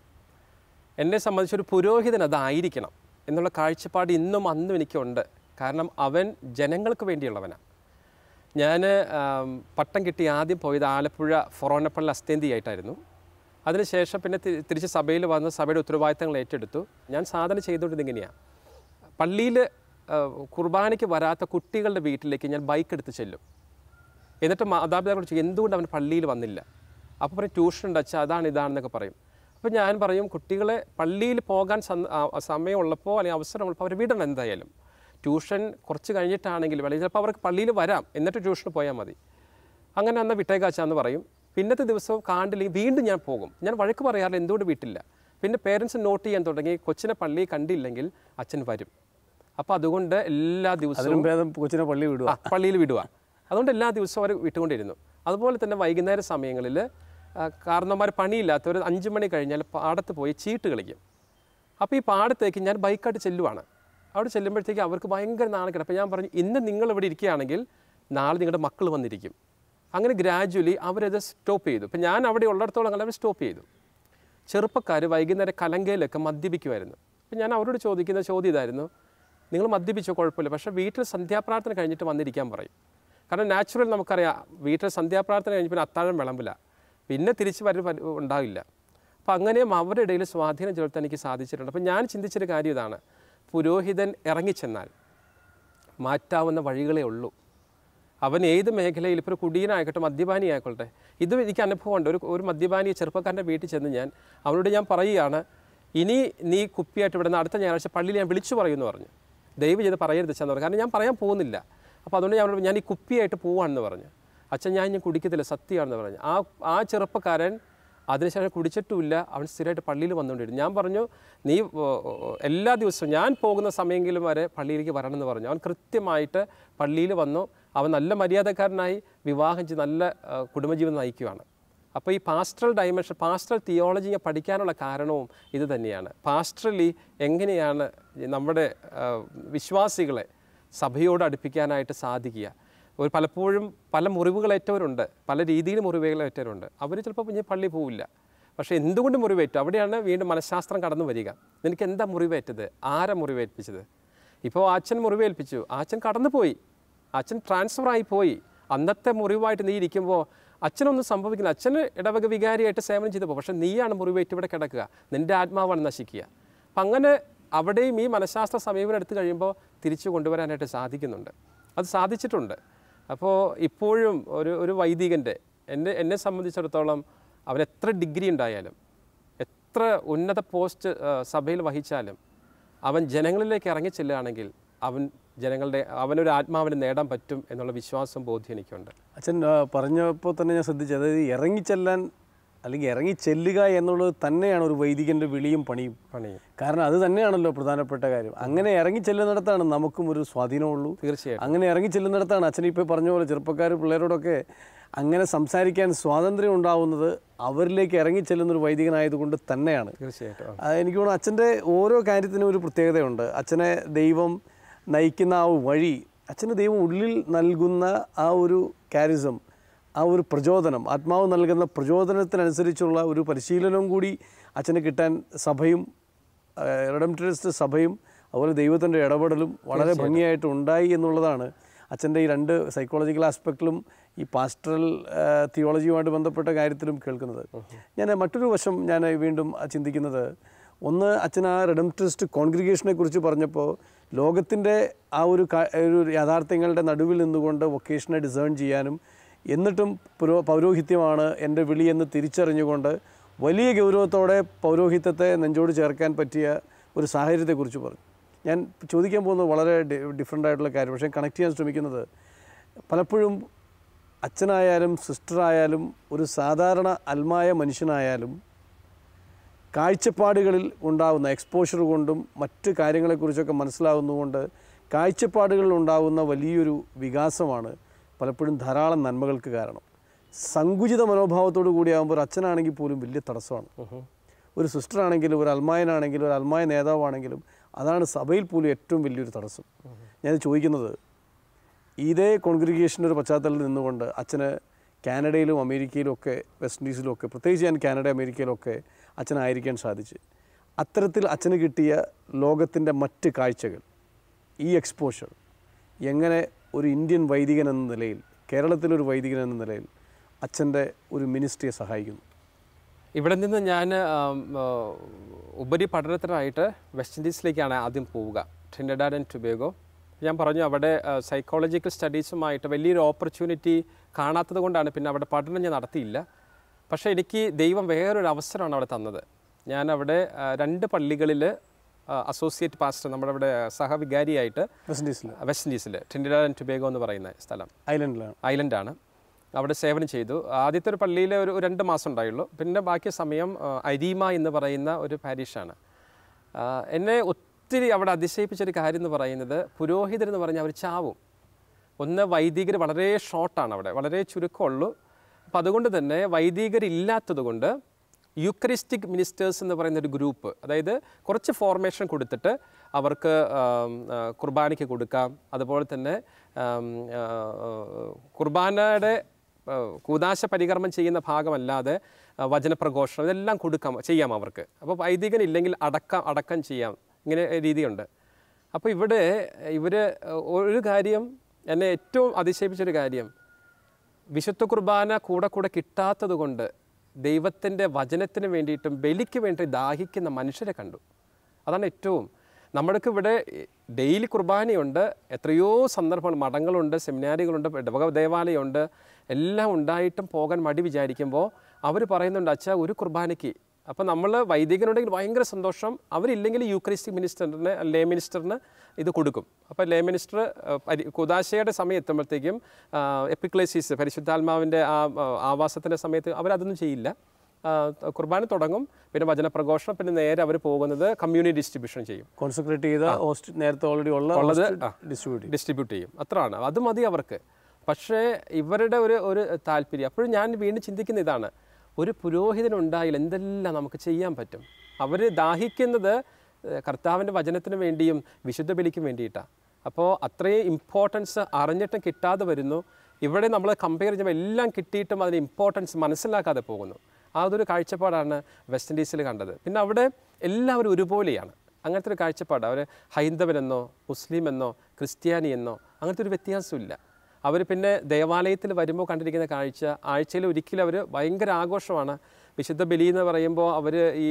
Speaker 3: എന്നെ സംബന്ധിച്ചൊരു പുരോഹിതൻ അതായിരിക്കണം എന്നുള്ള കാഴ്ചപ്പാട് ഇന്നും അന്നും എനിക്കുണ്ട്. കാരണം അവൻ ജനങ്ങൾക്ക് വേണ്ടിയുള്ളവനാണ്. ഞാൻ പട്ടം കിട്ടി ആദ്യം പോയത് ആലപ്പുഴ ഫൊറോനപ്പള്ളി അസ്തേന്തിയായിട്ടായിരുന്നു. അതിനുശേഷം പിന്നെ തിരിച്ച് സഭയിൽ വന്ന് സഭയുടെ ഉത്തരവാദിത്തങ്ങൾ ഏറ്റെടുത്തു. ഞാൻ സാധന ചെയ്തുകൊണ്ടിരുന്നത് ഇങ്ങനെയാണ്. പള്ളിയിൽ കുർബാനയ്ക്ക് വരാത്ത കുട്ടികളുടെ വീട്ടിലേക്ക് ഞാൻ ബൈക്ക് എടുത്ത് ചെല്ലും. എന്നിട്ട് മാതാപിതാക്കളോട് ചോദിക്കും എന്തുകൊണ്ട് അവൻ പള്ളിയിൽ വന്നില്ല? അപ്പോൾ പറയും ട്യൂഷൻ ഉണ്ട് അച്ഛാ അതാണ് ഇതാണെന്നൊക്കെ പറയും. അപ്പോൾ ഞാൻ പറയും കുട്ടികളെ പള്ളിയിൽ പോകാൻ സമയമുള്ളപ്പോൾ അല്ലെങ്കിൽ അവസരമുള്ളപ്പോൾ അവർ വിടണം എന്തായാലും. ട്യൂഷൻ കുറച്ച് കഴിഞ്ഞിട്ടാണെങ്കിൽ അല്ലെങ്കിൽ ചിലപ്പോൾ അവർക്ക് പള്ളിയിൽ വരാം എന്നിട്ട് ട്യൂഷന് പോയാൽ മതി. അങ്ങനെ അന്ന് വിട്ടേക്കാച്ചാന്ന് പറയും. പിന്നത്തെ ദിവസവും കാണ്ടില്ലെങ്കിൽ വീണ്ടും ഞാൻ പോകും. ഞാൻ വഴക്ക് പറയാറില്ല എന്തുകൊണ്ട് വീട്ടില്ല? പിന്നെ പേരൻസ് നോട്ട് ചെയ്യാൻ തുടങ്ങി. കൊച്ചിനെ പള്ളി കണ്ടില്ലെങ്കിൽ അച്ഛൻ വരും. അപ്പോൾ അതുകൊണ്ട് എല്ലാ ദിവസവും
Speaker 2: കൊച്ചിനെ പള്ളി വിടുക
Speaker 3: പള്ളിയിൽ വിടുക അതുകൊണ്ട് എല്ലാ ദിവസവും അവർ വിട്ടുകൊണ്ടിരുന്നു. അതുപോലെ തന്നെ വൈകുന്നേര സമയങ്ങളിൽ കാരണന്മാർ പണിയില്ലാത്തവർ അഞ്ച് മണി കഴിഞ്ഞാൽ പാടത്ത് പോയി ചീട്ട് കളിക്കും. അപ്പോൾ ഈ പാടത്തേക്ക് ഞാൻ ബൈക്കായിട്ട് ചെല്ലുവാണ്. അവിടെ ചെല്ലുമ്പോഴത്തേക്ക് അവർക്ക് ഭയങ്കര നാണക്കേട്. അപ്പോൾ ഞാൻ പറഞ്ഞു ഇന്ന് നിങ്ങൾ ഇവിടെ ഇരിക്കുകയാണെങ്കിൽ നാളെ നിങ്ങളുടെ മക്കൾ വന്നിരിക്കും. അങ്ങനെ ഗ്രാജുവലി അവരത് സ്റ്റോപ്പ് ചെയ്തു. ഇപ്പം ഞാൻ അവിടെ ഉള്ളിടത്തോളം അങ്ങനെ അവർ സ്റ്റോപ്പ് ചെയ്തു. ചെറുപ്പക്കാർ വൈകുന്നേരം കലങ്കയിലൊക്കെ മദ്യപിക്കുമായിരുന്നു അപ്പം ഞാൻ അവരോട് ചോദിക്കുന്ന ചോദ്യം ഇതായിരുന്നു. നിങ്ങൾ മദ്യപിച്ചോ? കുഴപ്പമില്ല. പക്ഷേ വീട്ടിൽ സന്ധ്യാപ്രാർത്ഥന കഴിഞ്ഞിട്ട് വന്നിരിക്കാൻ പറയും. കാരണം നാച്ചുറൽ നമുക്കറിയാം വീട്ടിൽ സന്ധ്യാപ്രാർത്ഥന കഴിഞ്ഞ് പിന്നെ അത്താഴം വിളമ്പില്ല. പിന്നെ തിരിച്ച് വരും ഉണ്ടാവില്ല. അപ്പം അങ്ങനെയും അവരുടെ ഇടയിൽ സ്വാധീനം ചെലുത്താൻ എനിക്ക് സാധിച്ചിട്ടുണ്ട്. അപ്പം ഞാൻ ചിന്തിച്ചൊരു കാര്യം ഇതാണ്. പുരോഹിതൻ ഇറങ്ങിച്ചെന്നാൽ മാറ്റാവുന്ന വഴികളേ ഉള്ളൂ. അവൻ ഏത് മേഖലയിൽ ഇപ്പോൾ ഒരു കുടിയനായിക്കോട്ടെ മദ്യപാനി ആയിക്കോട്ടെ ഇത് എനിക്ക് അനുഭവമുണ്ട്. ഒരു ഒരു മദ്യപാനി ചെറുപ്പക്കാരന്റെ വീട്ടിൽ ചെന്ന് ഞാൻ അവനോട് ഞാൻ പറയുകയാണ് ഇനി നീ കുപ്പിയായിട്ട് ഇവിടുന്ന് അടുത്ത ഞായറാഴ്ച പള്ളിയിൽ ഞാൻ വിളിച്ചു പറയുമെന്ന് പറഞ്ഞു. ദയവ് ചെയ്ത് പറയരുത് ചെന്ന് പറഞ്ഞു. കാരണം ഞാൻ പറയാൻ പോകുന്നില്ല. അപ്പോൾ അതുകൊണ്ട് ഞാൻ ഞാൻ ഈ കുപ്പിയായിട്ട് പോവാണെന്ന് പറഞ്ഞു. അച്ഛൻ ഞാൻ ഇനി കുടിക്കത്തില്ല സത്യമാണെന്ന് പറഞ്ഞു. ആ ആ ചെറുപ്പക്കാരൻ അതിനുശേഷം കുടിച്ചിട്ടുമില്ല. അവൻ സ്ഥിരമായിട്ട് പള്ളിയിൽ വന്നുകൊണ്ടിരുന്നു. ഞാൻ പറഞ്ഞു നീ എല്ലാ ദിവസവും ഞാൻ പോകുന്ന സമയമെങ്കിലും വരെ പള്ളിയിലേക്ക് വരണമെന്ന് പറഞ്ഞു. അവൻ കൃത്യമായിട്ട് പള്ളിയിൽ വന്നു. അവൻ നല്ല മര്യാദക്കാരനായി വിവാഹം ചെയ്ത് നല്ല കുടുംബജീവിതം നയിക്കുകയാണ്. അപ്പോൾ ഈ പാസ്റ്ററൽ ഡയമെൻഷൻ പാസ്റ്ററൽ തിയോളജി ഞാൻ പഠിക്കാനുള്ള കാരണവും ഇത് തന്നെയാണ്. പാസ്റ്ററലി എങ്ങനെയാണ് നമ്മുടെ വിശ്വാസികളെ സഭയോട് അടുപ്പിക്കാനായിട്ട് സാധിക്കുക? ഒരു പലപ്പോഴും പല മുറിവുകളേറ്റവരുണ്ട് പല രീതിയിൽ മുറിവുകളേറ്റവരുണ്ട് അവർ ചിലപ്പോൾ പിന്നെ പള്ളി പോവില്ല. പക്ഷേ എന്തുകൊണ്ട് മുറിവേറ്റു? അവിടെയാണ് വീണ്ടും മനഃശാസ്ത്രം കടന്നു വരിക. നിനക്ക് എന്താ മുറിവേറ്റത്? ആരാ മുറിവേൽപ്പിച്ചത്? ഇപ്പോൾ അച്ഛൻ മുറിവേൽപ്പിച്ചു. ആ അച്ഛൻ കടന്നുപോയി. അച്ഛൻ ട്രാൻസ്ഫർ ആയി പോയി. അന്നത്തെ മുറിവായിട്ട് നീ ഇരിക്കുമ്പോൾ അച്ഛനൊന്നും സംഭവിക്കില്ല. അച്ഛന് ഇടവക വികാരിയായിട്ട് സേവനം ചെയ്തപ്പോൾ പക്ഷേ നീയാണ് മുറിവേറ്റ് ഇവിടെ കിടക്കുക. നിന്റെ ആത്മാവാണ് നശിക്കുക. അപ്പം അങ്ങനെ അവിടെയും ഈ മനഃശാസ്ത്ര സമീപനം എടുത്തു കഴിയുമ്പോൾ തിരിച്ചു കൊണ്ടുവരാനായിട്ട് സാധിക്കുന്നുണ്ട്. അത് സാധിച്ചിട്ടുണ്ട്. അപ്പോൾ ഇപ്പോഴും ഒരു ഒരു വൈദികന്റെ എന്നെ എന്നെ സംബന്ധിച്ചിടത്തോളം അവൻ എത്ര ഡിഗ്രി ഉണ്ടായാലും എത്ര ഉന്നത പോസ്റ്റ് സഭയിൽ വഹിച്ചാലും അവൻ ജനങ്ങളിലേക്ക് ഇറങ്ങിച്ചെല്ലുകയാണെങ്കിൽ അവൻ ജനങ്ങളുടെ അവനൊരു ആത്മാവിനെ നേടാൻ പറ്റും എന്നുള്ള വിശ്വാസം ബോധ്യം എനിക്കുണ്ട്.
Speaker 2: അച്ഛൻ പറഞ്ഞപ്പോൾ തന്നെ ഞാൻ ശ്രദ്ധിച്ചു. അതായത് ഇറങ്ങിച്ചെല്ലാൻ അല്ലെങ്കിൽ ഇറങ്ങി ചെല്ലുക എന്നുള്ളത് തന്നെയാണ് ഒരു വൈദികന്റെ വിളിയും പണിയും.
Speaker 3: പണിയും.
Speaker 2: കാരണം അത് തന്നെയാണല്ലോ പ്രധാനപ്പെട്ട കാര്യം. അങ്ങനെ ഇറങ്ങി ചെല്ലുന്നിടത്താണ് നമുക്കും ഒരു സ്വാധീനമുള്ളൂ
Speaker 3: തീർച്ചയായും
Speaker 2: അങ്ങനെ ഇറങ്ങി ചെല്ലുന്നിടത്താണ് അച്ഛൻ ഇപ്പോൾ പറഞ്ഞ പോലെ ചെറുപ്പക്കാർ പിള്ളേരോടൊക്കെ അങ്ങനെ സംസാരിക്കാൻ സ്വാതന്ത്ര്യം ഉണ്ടാവുന്നത് അവരിലേക്ക് ഇറങ്ങി ചെല്ലുന്നൊരു വൈദികനായതുകൊണ്ട് തന്നെയാണ്.
Speaker 3: തീർച്ചയായിട്ടും.
Speaker 2: എനിക്ക് തോന്നുന്നു അച്ഛന്റെ ഓരോ കാര്യത്തിനും ഒരു പ്രത്യേകതയുണ്ട്. അച്ഛനെ ദൈവം നയിക്കുന്ന ആ വഴി അച്ഛന്റെ ദൈവം ഉള്ളിൽ നൽകുന്ന ആ ഒരു കാരിസം ആ ഒരു പ്രചോദനം ആത്മാവ് നൽകുന്ന പ്രചോദനത്തിനനുസരിച്ചുള്ള ഒരു പരിശീലനവും കൂടി അച്ഛന് കിട്ടാൻ സഭയും റിഡംറ്ററിസ്റ്റ് സഭയും അതുപോലെ ദൈവത്തിന്റെ ഇടപെടലും വളരെ ഭംഗിയായിട്ട് ഉണ്ടായി എന്നുള്ളതാണ് അച്ഛന്റെ ഈ രണ്ട് സൈക്കോളജിക്കൽ ആസ്പെക്റ്റിലും ഈ പാസ്റ്ററൽ തിയോളജിയുമായിട്ട് ബന്ധപ്പെട്ട കാര്യത്തിലും കേൾക്കുന്നത്. ഞാൻ മറ്റൊരു വശം ഞാൻ വീണ്ടും ചിന്തിക്കുന്നത് ഒന്ന് അച്ഛൻ ആ റെഡംട്രിസ്റ്റ് കോൺഗ്രിഗേഷനെ കുറിച്ച് പറഞ്ഞപ്പോൾ ലോകത്തിന്റെ ആ ഒരു യാഥാർത്ഥ്യങ്ങളുടെ നടുവിൽ നിന്നുകൊണ്ട് വൊക്കേഷനെ ഡിസേൺ ചെയ്യാനും എന്നിട്ടും പുരോ പൗരോഹിത്യമാണ് എന്റെ വിളിയെന്ന് തിരിച്ചറിഞ്ഞുകൊണ്ട് വലിയ ഗൗരവത്തോടെ പൗരോഹിത്യത്തെ നെഞ്ചോട് ചേർക്കാൻ പറ്റിയ ഒരു സാഹചര്യത്തെക്കുറിച്ച് പറഞ്ഞു. ഞാൻ ചോദിക്കാൻ പോകുന്നത് വളരെ ഡിഫറെന്റ് ആയിട്ടുള്ള കാര്യം. പക്ഷേ കണക്ട് ചെയ്യാൻ ശ്രമിക്കുന്നത് പലപ്പോഴും അച്ഛനായാലും സിസ്റ്ററായാലും ഒരു സാധാരണ അൽമായ മനുഷ്യനായാലും കാഴ്ചപ്പാടുകളിൽ ഉണ്ടാകുന്ന എക്സ്പോഷർ കൊണ്ടും മറ്റ് കാര്യങ്ങളെക്കുറിച്ചൊക്കെ മനസ്സിലാവുന്നതുകൊണ്ട് കാഴ്ചപ്പാടുകളിൽ ഉണ്ടാകുന്ന വലിയൊരു വികാസമാണ് പലപ്പോഴും ധാരാളം നന്മകൾക്ക് കാരണം. സങ്കുചിത മനോഭാവത്തോടു കൂടിയാകുമ്പോൾ ഒരു അച്ഛനാണെങ്കിൽ പോലും വലിയ തടസ്സമാണ്. ഒരു സിസ്റ്റർ ആണെങ്കിലും ഒരു അൽമായനാണെങ്കിലും ഒരു അൽമായ നേതാവാണെങ്കിലും അതാണ് സഭയിൽ പോലും ഏറ്റവും വലിയൊരു തടസ്സം. ഞാൻ ചോദിക്കുന്നത് ഇതേ കോൺഗ്രിഗേഷന്റെ ഒരു പശ്ചാത്തലത്തിൽ നിന്നുകൊണ്ട് അച്ഛന് കാനഡയിലും അമേരിക്കയിലും ഒക്കെ വെസ്റ്റ് ഇൻഡീസിലും ഒക്കെ പ്രത്യേകിച്ച് ഞാൻ കാനഡ അമേരിക്കയിലൊക്കെ അച്ഛനായിരിക്കാൻ സാധിച്ചു. അത്തരത്തിൽ അച്ഛന് കിട്ടിയ ലോകത്തിന്റെ മറ്റ് കാഴ്ചകൾ ഈ എക്സ്പോഷർ എങ്ങനെ ഒരു ഇന്ത്യൻ വൈദികൻ എന്ന നിലയിൽ കേരളത്തിലൊരു വൈദികൻ എന്ന നിലയിൽ അച്ഛന്റെ ഒരു മിനിസ്ട്രിയെ സഹായിക്കുന്നു.
Speaker 3: ഇവിടെ നിന്ന് ഞാൻ ഉപരിപഠനത്തിനായിട്ട് വെസ്റ്റ് ഇൻഡീസിലേക്കാണ് ആദ്യം പോവുക. ട്രിൻഡാഡ് ആൻഡ് ടുബേഗോ ഞാൻ പറഞ്ഞു അവിടെ സൈക്കോളജിക്കൽ സ്റ്റഡീസുമായിട്ട് വലിയൊരു ഓപ്പർച്യൂണിറ്റി കാണാത്തത് കൊണ്ടാണ് പിന്നെ അവിടെ പഠനം ഞാൻ നടത്തിയില്ല. പക്ഷേ എനിക്ക് ദൈവം വേറൊരു അവസരമാണ് അവിടെ തന്നത്. ഞാൻ അവിടെ രണ്ട് പള്ളികളിൽ അസോസിയേറ്റ് പാസ്റ്റർ നമ്മുടെ അവിടെ സഹവികാരിയായിട്ട്
Speaker 2: വെസ്റ്റ് ഇൻഡീസിൽ
Speaker 3: വെസ്റ്റ് ഇൻഡീസിൽ ട്രിൻഡാഡ് ആൻഡ് ടുബേഗോ എന്ന് പറയുന്ന സ്ഥലം.
Speaker 2: ഐലൻഡിലാണ്
Speaker 3: ഐലൻഡാണ് അവിടെ സേവനം ചെയ്തു. ആദ്യത്തെ ഒരു പള്ളിയിൽ ഒരു രണ്ട് മാസം ഉണ്ടായുള്ളൂ. പിന്നെ ബാക്കി സമയം അരീമ എന്ന് പറയുന്ന ഒരു പാരീഷാണ്. എന്നെ ഒത്തിരി അവിടെ അതിശയിപ്പിച്ചൊരു കാര്യം എന്ന് പറയുന്നത് പുരോഹിതരെന്ന് പറഞ്ഞാൽ അവർ ചാവും. ഒന്ന് വൈദികർ വളരെ ഷോർട്ടാണ് അവിടെ. വളരെ ചുരുക്കമുള്ളൂ. അപ്പം അതുകൊണ്ട് തന്നെ വൈദികരില്ലാത്തത് കൊണ്ട് യുക്രിസ്റ്റിക് മിനിസ്റ്റേഴ്സ് എന്ന് പറയുന്ന ഒരു ഗ്രൂപ്പ് അതായത് കുറച്ച് ഫോർമേഷൻ കൊടുത്തിട്ട് അവർക്ക് കുർബാനയ്ക്ക് കൊടുക്കാം. അതുപോലെ തന്നെ കുർബാനയുടെ കൂതാശ പരികർമ്മം ചെയ്യുന്ന ഭാഗമല്ലാതെ വചനപ്രഘോഷണം ഇതെല്ലാം കൊടുക്കാം ചെയ്യാം അവർക്ക്. അപ്പോൾ വൈദികൻ ഇല്ലെങ്കിൽ അടക്കം അടക്കം ചെയ്യാം. ഇങ്ങനെ രീതിയുണ്ട്. അപ്പോൾ ഇവിടെ ഇവർ ഒരു കാര്യം എന്നെ ഏറ്റവും അതിശയിപ്പിച്ചൊരു കാര്യം വിശുദ്ധ കുർബാന കൂടെ കൂടെ കിട്ടാത്തത് കൊണ്ട് ദൈവത്തിന്റെ വചനത്തിന് വേണ്ടിയിട്ടും ബലിക്ക് വേണ്ടി ദാഹിക്കുന്ന മനുഷ്യരെ കണ്ടു. അതാണ് ഏറ്റവും നമ്മൾക്ക് ഇവിടെ ഡെയിലി കുർബാനയുണ്ട്. എത്രയോ സന്ദർഭങ്ങൾ മഠങ്ങളുണ്ട് സെമിനാരികളുണ്ട് ഇടവക ദേവാലയമുണ്ട് എല്ലാം ഉണ്ടായിട്ടും പോകാൻ മടി വിചാരിക്കുമ്പോൾ അവർ പറയുന്നുണ്ട് അച്ഛാ ഒരു കുർബാനയ്ക്ക് അപ്പോൾ നമ്മൾ വൈദികനുണ്ടെങ്കിൽ ഭയങ്കര സന്തോഷം. അവരില്ലെങ്കിൽ യൂക്രിസ്റ്റിക് മിനിസ്റ്ററിന് ലേ മിനിസ്റ്ററിന് ഇത് കൊടുക്കും. അപ്പോൾ ലേ മിനിസ്റ്റർ കുദാശയുടെ സമയം എത്തുമ്പോഴത്തേക്കും എപ്പിക്ലേസീസ് പരിശുദ്ധാത്മാവിന്റെ ആ ആവാസത്തിന്റെ സമയത്ത് അവരതൊന്നും ചെയ്യില്ല. കുർബാന തുടങ്ങും. പിന്നെ വചനപ്രഘോഷണം പിന്നെ നേരെ അവർ പോകുന്നത് കമ്മ്യൂണിറ്റി ഡിസ്ട്രിബ്യൂഷൻ ചെയ്യും.
Speaker 2: കോൺസെൻട്രേറ്റ് ചെയ്ത ഹോസ്റ്റ് നേരത്തെ ഓൾറെഡി ഉള്ള
Speaker 3: ഉള്ളത്
Speaker 2: ഡിസ്ട്രിബ്യൂട്ട്
Speaker 3: ഡിസ്ട്രിബ്യൂട്ട് ചെയ്യും. അത്രയാണ്. അത് മതി അവർക്ക്. പക്ഷേ ഇവരുടെ ഒരു ഒരു താല്പര്യം. അപ്പോഴും ഞാൻ വീണ്ടും ചിന്തിക്കുന്ന ഇതാണ്. ഒരു പുരോഹിതനുണ്ടായാൽ എന്തെല്ലാം നമുക്ക് ചെയ്യാൻ പറ്റും? അവർ ദാഹിക്കുന്നത് കർത്താവിന്റെ വചനത്തിന് വേണ്ടിയും വിശുദ്ധ ബലിക്കും വേണ്ടിയിട്ടാണ് അപ്പോൾ അത്രയും ഇമ്പോർട്ടൻസ് അറിഞ്ഞിട്ടും കിട്ടാതെ വരുന്നു. ഇവിടെ നമ്മൾ കമ്പയർ ചെയ്യുമ്പോൾ എല്ലാം കിട്ടിയിട്ടും അതിന് ഇമ്പോർട്ടൻസ് മനസ്സിലാക്കാതെ പോകുന്നു. ആ അതൊരു കാഴ്ചപ്പാടാണ് വെസ്റ്റ് ഇൻഡീസിൽ കണ്ടത്. പിന്നെ അവിടെ എല്ലാവരും ഒരുപോലെയാണ്. അങ്ങനത്തെ ഒരു കാഴ്ചപ്പാട്. അവർ ഹൈന്ദവനെന്നോ മുസ്ലിം എന്നോ ക്രിസ്ത്യാനി എന്നോ അങ്ങനത്തെ ഒരു വ്യത്യാസമില്ല. അവർ പിന്നെ ദേവാലയത്തിൽ വരുമ്പോൾ കണ്ടിരിക്കുന്ന കാഴ്ച ആഴ്ചയിൽ ഒരിക്കലും അവർ ഭയങ്കര ആഘോഷമാണ്. വിശുദ്ധ ബലി എന്ന് പറയുമ്പോൾ അവർ ഈ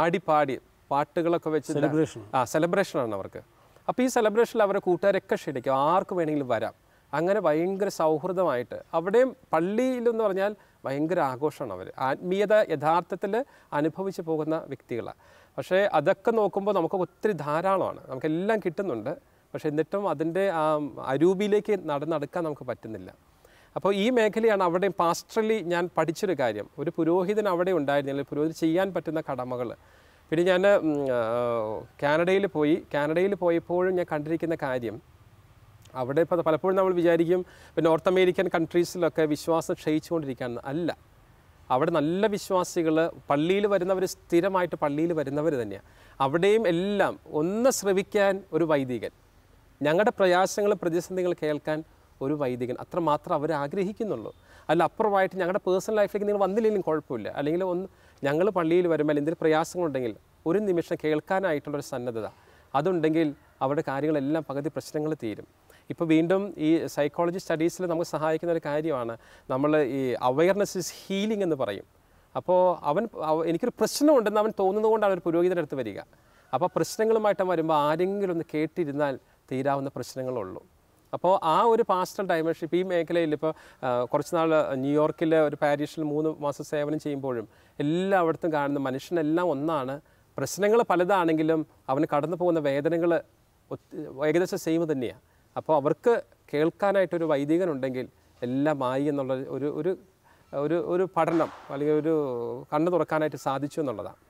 Speaker 3: ആടിപ്പാടി പാട്ടുകളൊക്കെ വെച്ച്
Speaker 2: സെലിബ്രേഷൻ
Speaker 3: ആ സെലിബ്രേഷനാണ് അവർക്ക്. അപ്പോൾ ഈ സെലിബ്രേഷനിൽ അവരുടെ കൂട്ടുകാരൊക്കെ ക്ഷണിക്കും. ആർക്ക് വേണമെങ്കിലും വരാം. അങ്ങനെ ഭയങ്കര സൗഹൃദമായിട്ട്. അവിടെയും പള്ളിയിലെന്ന് പറഞ്ഞാൽ ഭയങ്കര ആഘോഷമാണ് അവർ ആത്മീയത യഥാർത്ഥത്തിൽ അനുഭവിച്ചു പോകുന്ന വ്യക്തികളാണ് പക്ഷേ അതൊക്കെ നോക്കുമ്പോൾ നമുക്ക് ഒത്തിരി ധാരാളമാണ്. നമുക്കെല്ലാം കിട്ടുന്നുണ്ട്. പക്ഷേ എന്നിട്ടും അതിന്റെ ആ അരൂപിയിലേക്ക് നടന്നടക്കാൻ നമുക്ക് പറ്റുന്നില്ല. അപ്പോൾ ഈ മേഖലയാണ് അവിടെ പാസ്റ്ററലി ഞാൻ പഠിച്ചൊരു കാര്യം. ഒരു പുരോഹിതൻ അവിടെ ഉണ്ടായിരുന്നില്ല പുരോഹിതൻ ചെയ്യാൻ പറ്റുന്ന കടമകൾ. പിന്നെ ഞാൻ കാനഡയിൽ പോയി. കാനഡയിൽ പോയപ്പോഴും ഞാൻ കണ്ടിരിക്കുന്ന കാര്യം അവിടെ ഇപ്പോൾ പലപ്പോഴും നമ്മൾ വിചാരിക്കും ഇപ്പോൾ നോർത്ത് അമേരിക്കൻ കൺട്രീസിലൊക്കെ വിശ്വാസം ക്ഷയിച്ചുകൊണ്ടിരിക്കുകയാണ്. അല്ല. അവിടെ നല്ല വിശ്വാസികൾ പള്ളിയിൽ വരുന്നവർ സ്ഥിരമായിട്ട് പള്ളിയിൽ വരുന്നവർ തന്നെയാണ്. അവിടെയും എല്ലാം ഒന്ന് ശ്രവിക്കാൻ ഒരു വൈദികൻ. ഞങ്ങളുടെ പ്രയാസങ്ങൾ പ്രതിസന്ധികൾ കേൾക്കാൻ ഒരു വൈദികൻ. അത്രമാത്രം അവർ ആഗ്രഹിക്കുന്നുള്ളൂ. അല്ല അപ്പുറമായിട്ട് ഞങ്ങളുടെ പേഴ്സണൽ ലൈഫിലേക്ക് നിങ്ങൾ വന്നില്ലെങ്കിലും കുഴപ്പമില്ല. അല്ലെങ്കിൽ ഒന്ന് ഞങ്ങൾ പള്ളിയിൽ വരുമ്പോൾ എന്തെങ്കിലും പ്രയാസങ്ങളുണ്ടെങ്കിൽ ഒരു നിമിഷം കേൾക്കാനായിട്ടുള്ളൊരു സന്നദ്ധത. അതുണ്ടെങ്കിൽ അവരുടെ കാര്യങ്ങളെല്ലാം പകുതി പ്രശ്നങ്ങൾ തീരും. ഇപ്പോൾ വീണ്ടും ഈ സൈക്കോളജി സ്റ്റഡീസിൽ നമുക്ക് സഹായിക്കുന്ന ഒരു കാര്യമാണ്. നമ്മൾ ഈ അവയർനെസ് ഇസ് ഹീലിംഗ് എന്ന് പറയും. അപ്പോൾ അവൻ അവ- എനിക്കൊരു പ്രശ്നമുണ്ടെന്ന് അവൻ തോന്നുന്നതുകൊണ്ടാണ് ഒരു പുരോഹിതന്റെ അടുത്ത് വരിക. അപ്പോൾ പ്രശ്നങ്ങളുമായിട്ട് വരുമ്പോൾ ആരെങ്കിലും ഒന്ന് കേട്ടിരുന്നാൽ തീരാവുന്ന പ്രശ്നങ്ങളുള്ളൂ. അപ്പോൾ ആ ഒരു പാസ്റ്റൽ ഡയമെൻഷൻ ഇപ്പോൾ ഈ മേഖലയിൽ ഇപ്പോൾ കുറച്ച് നാൾ ന്യൂയോർക്കിലെ ഒരു പാരീഷിൽ മൂന്ന് മാസം സേവനം ചെയ്യുമ്പോഴും എല്ലായിടത്തും കാണുന്ന മനുഷ്യനെല്ലാം ഒന്നാണ്. പ്രശ്നങ്ങൾ പലതാണെങ്കിലും അവന് കടന്നു പോകുന്ന വേദനകൾ ഏകദേശം സെയിം തന്നെയാണ് അപ്പോൾ അവർക്ക് കേൾക്കാനായിട്ടൊരു വൈദികനുണ്ടെങ്കിൽ എല്ലാം ആയി എന്നുള്ള ഒരു ഒരു ഒരു പഠനം അല്ലെങ്കിൽ ഒരു കണ്ണു തുറക്കാനായിട്ട് സാധിച്ചു എന്നുള്ളതാണ്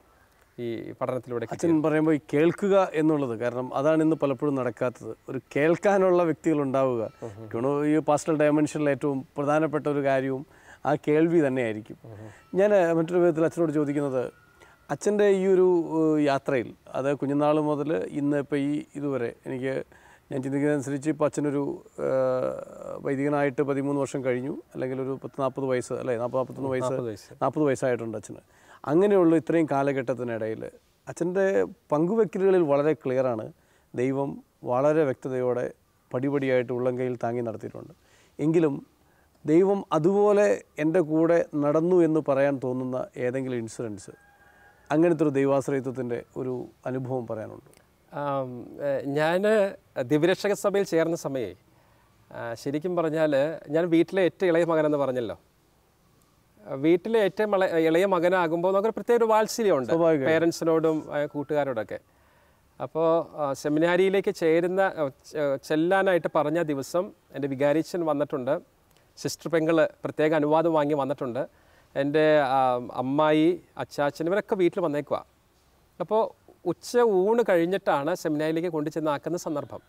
Speaker 3: ഈ പഠനത്തിലൂടെ
Speaker 2: അച്ഛൻ പറയുമ്പോൾ ഈ കേൾക്കുക എന്നുള്ളത് കാരണം അതാണ് ഇന്ന് പലപ്പോഴും നടക്കാത്തത്. ഒരു കേൾക്കാനുള്ള വ്യക്തികൾ ഉണ്ടാവുക. ഈ പാസ്റ്റൽ ഡയമെൻഷനിൽ ഏറ്റവും പ്രധാനപ്പെട്ട ഒരു കാര്യവും ആ കേൾവി തന്നെയായിരിക്കും. ഞാൻ മറ്റൊരു വിധത്തിൽ അച്ഛനോട് ചോദിക്കുന്നത് അച്ഛന്റെ ഈ ഒരു യാത്രയിൽ അത് കുഞ്ഞുനാൾ മുതൽ ഇന്ന് ഇപ്പോൾ ഈ ഇതുവരെ എനിക്ക് ഞാൻ ചിന്തിക്കുന്നതനുസരിച്ച് ഇപ്പോൾ അച്ഛനൊരു വൈദികനായിട്ട് പതിമൂന്ന് വർഷം കഴിഞ്ഞു. അല്ലെങ്കിൽ ഒരു പത്ത് നാൽപ്പത് വയസ്സ് അല്ലേ? നാൽപ്പത് നാൽപ്പത്തൊന്ന് വയസ്സ്
Speaker 3: നാൽപ്പത് വയസ്സ്.
Speaker 2: നാൽപ്പത് വയസ്സായിട്ടുണ്ട് അച്ഛന്. അങ്ങനെയുള്ള ഇത്രയും കാലഘട്ടത്തിനിടയിൽ അച്ഛന്റെ പങ്കുവെക്കലുകളിൽ വളരെ ക്ലിയറാണ്. ദൈവം വളരെ വ്യക്തതയോടെ പടിപടിയായിട്ട് ഉള്ളംകൈയിൽ താങ്ങി നടത്തിയിട്ടുണ്ട്. എങ്കിലും ദൈവം അതുപോലെ എന്റെ കൂടെ നടന്നു എന്ന് പറയാൻ തോന്നുന്ന ഏതെങ്കിലും ഇൻസിഡൻസ് അങ്ങനത്തെ ഒരു ദൈവാശ്രയത്വത്തിന്റെ ഒരു അനുഭവം പറയാനുണ്ട്?
Speaker 3: ഞാൻ ദിവ്യരക്ഷക സഭയിൽ ചേർന്ന സമയേ ശരിക്കും പറഞ്ഞാൽ ഞാൻ വീട്ടിലെ ഏറ്റവും ഇളയ മകനെന്ന് പറഞ്ഞല്ലോ. വീട്ടിലെ ഏറ്റവും ഇളയ മകനാകുമ്പോൾ നമുക്കൊരു പ്രത്യേക ഒരു വാത്സല്യമുണ്ട്. പേരൻസിനോടും കൂട്ടുകാരോടൊക്കെ. അപ്പോൾ സെമിനാരിയിലേക്ക് ചേരുന്ന ചെല്ലാനായിട്ട് പറഞ്ഞ ദിവസം എന്റെ വികാരിച്ചൻ വന്നിട്ടുണ്ട്. സിസ്റ്റർ പെങ്ങൾ പ്രത്യേക അനുവാദം വാങ്ങി വന്നിട്ടുണ്ട്. എന്റെ അമ്മായി അച്ചാച്ചൻ ഇവരൊക്കെ വീട്ടിൽ വന്നേക്കുക അപ്പോൾ ഉച്ച ഊണ് കഴിഞ്ഞിട്ടാണ് സെമിനാരിയിലേക്ക് കൊണ്ടു ചെന്നാക്കുന്ന സന്ദർഭം.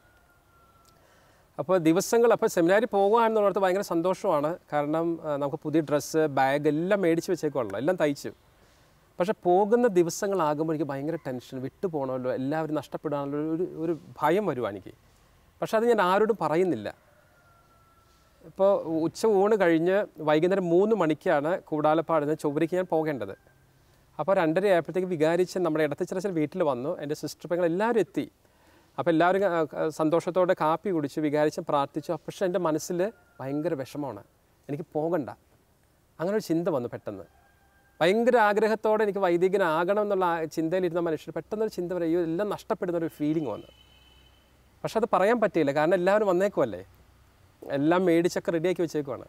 Speaker 3: അപ്പോൾ ദിവസങ്ങൾ അപ്പോൾ സെമിനാരി പോകുക എന്നുള്ളത് ഭയങ്കര സന്തോഷമാണ്. കാരണം നമുക്ക് പുതിയ ഡ്രസ്സ് ബാഗ് എല്ലാം മേടിച്ച് വെച്ചേക്കുള്ളൂ എല്ലാം തയ്ച്ചു. പക്ഷെ പോകുന്ന ദിവസങ്ങളാകുമ്പോൾ എനിക്ക് ഭയങ്കര ടെൻഷൻ. വിട്ടു പോകണമല്ലോ എല്ലാവരും നഷ്ടപ്പെടാനുള്ള ഒരു ഒരു ഭയം വരുവാ എനിക്ക്. പക്ഷെ അത് ഞാൻ ആരോടും പറയുന്നില്ല. ഇപ്പോൾ ഉച്ച ഊണ് കഴിഞ്ഞ് വൈകുന്നേരം മൂന്ന് മണിക്കാണ് കൂടാലപ്പാടിൽ നിന്ന് ചുവരയ്ക്ക് ഞാൻ പോകേണ്ടത്. അപ്പോൾ രണ്ടര ആയപ്പോഴത്തേക്ക് വികാരിച്ച് നമ്മുടെ ഇടത്തച്ചിറച്ചൽ വീട്ടിൽ വന്നു. എന്റെ സിസ്റ്റർ പെങ്ങൾ എല്ലാവരും എത്തി. അപ്പോൾ എല്ലാവരും സന്തോഷത്തോടെ കാപ്പി കുടിച്ച് വികാരിച്ച് പ്രാർത്ഥിച്ചു. പക്ഷേ എന്റെ മനസ്സിൽ ഭയങ്കര വിഷമമാണ്. എനിക്ക് പോകണ്ട. അങ്ങനെ ഒരു ചിന്ത വന്നു പെട്ടെന്ന്. ഭയങ്കര ആഗ്രഹത്തോടെ എനിക്ക് വൈദികനാകണം എന്നുള്ള ചിന്തയിലിരുന്ന മനുഷ്യർ പെട്ടെന്നൊരു ചിന്ത അയ്യോ എല്ലാം നഷ്ടപ്പെടുന്ന ഒരു ഫീലിംഗ് വന്നു. പക്ഷെ അത് പറയാൻ പറ്റിയില്ല. കാരണം എല്ലാവരും വന്നേക്കുമല്ലേ എല്ലാം മേടിച്ചൊക്കെ റെഡിയാക്കി വെച്ചേക്കുവാണ്.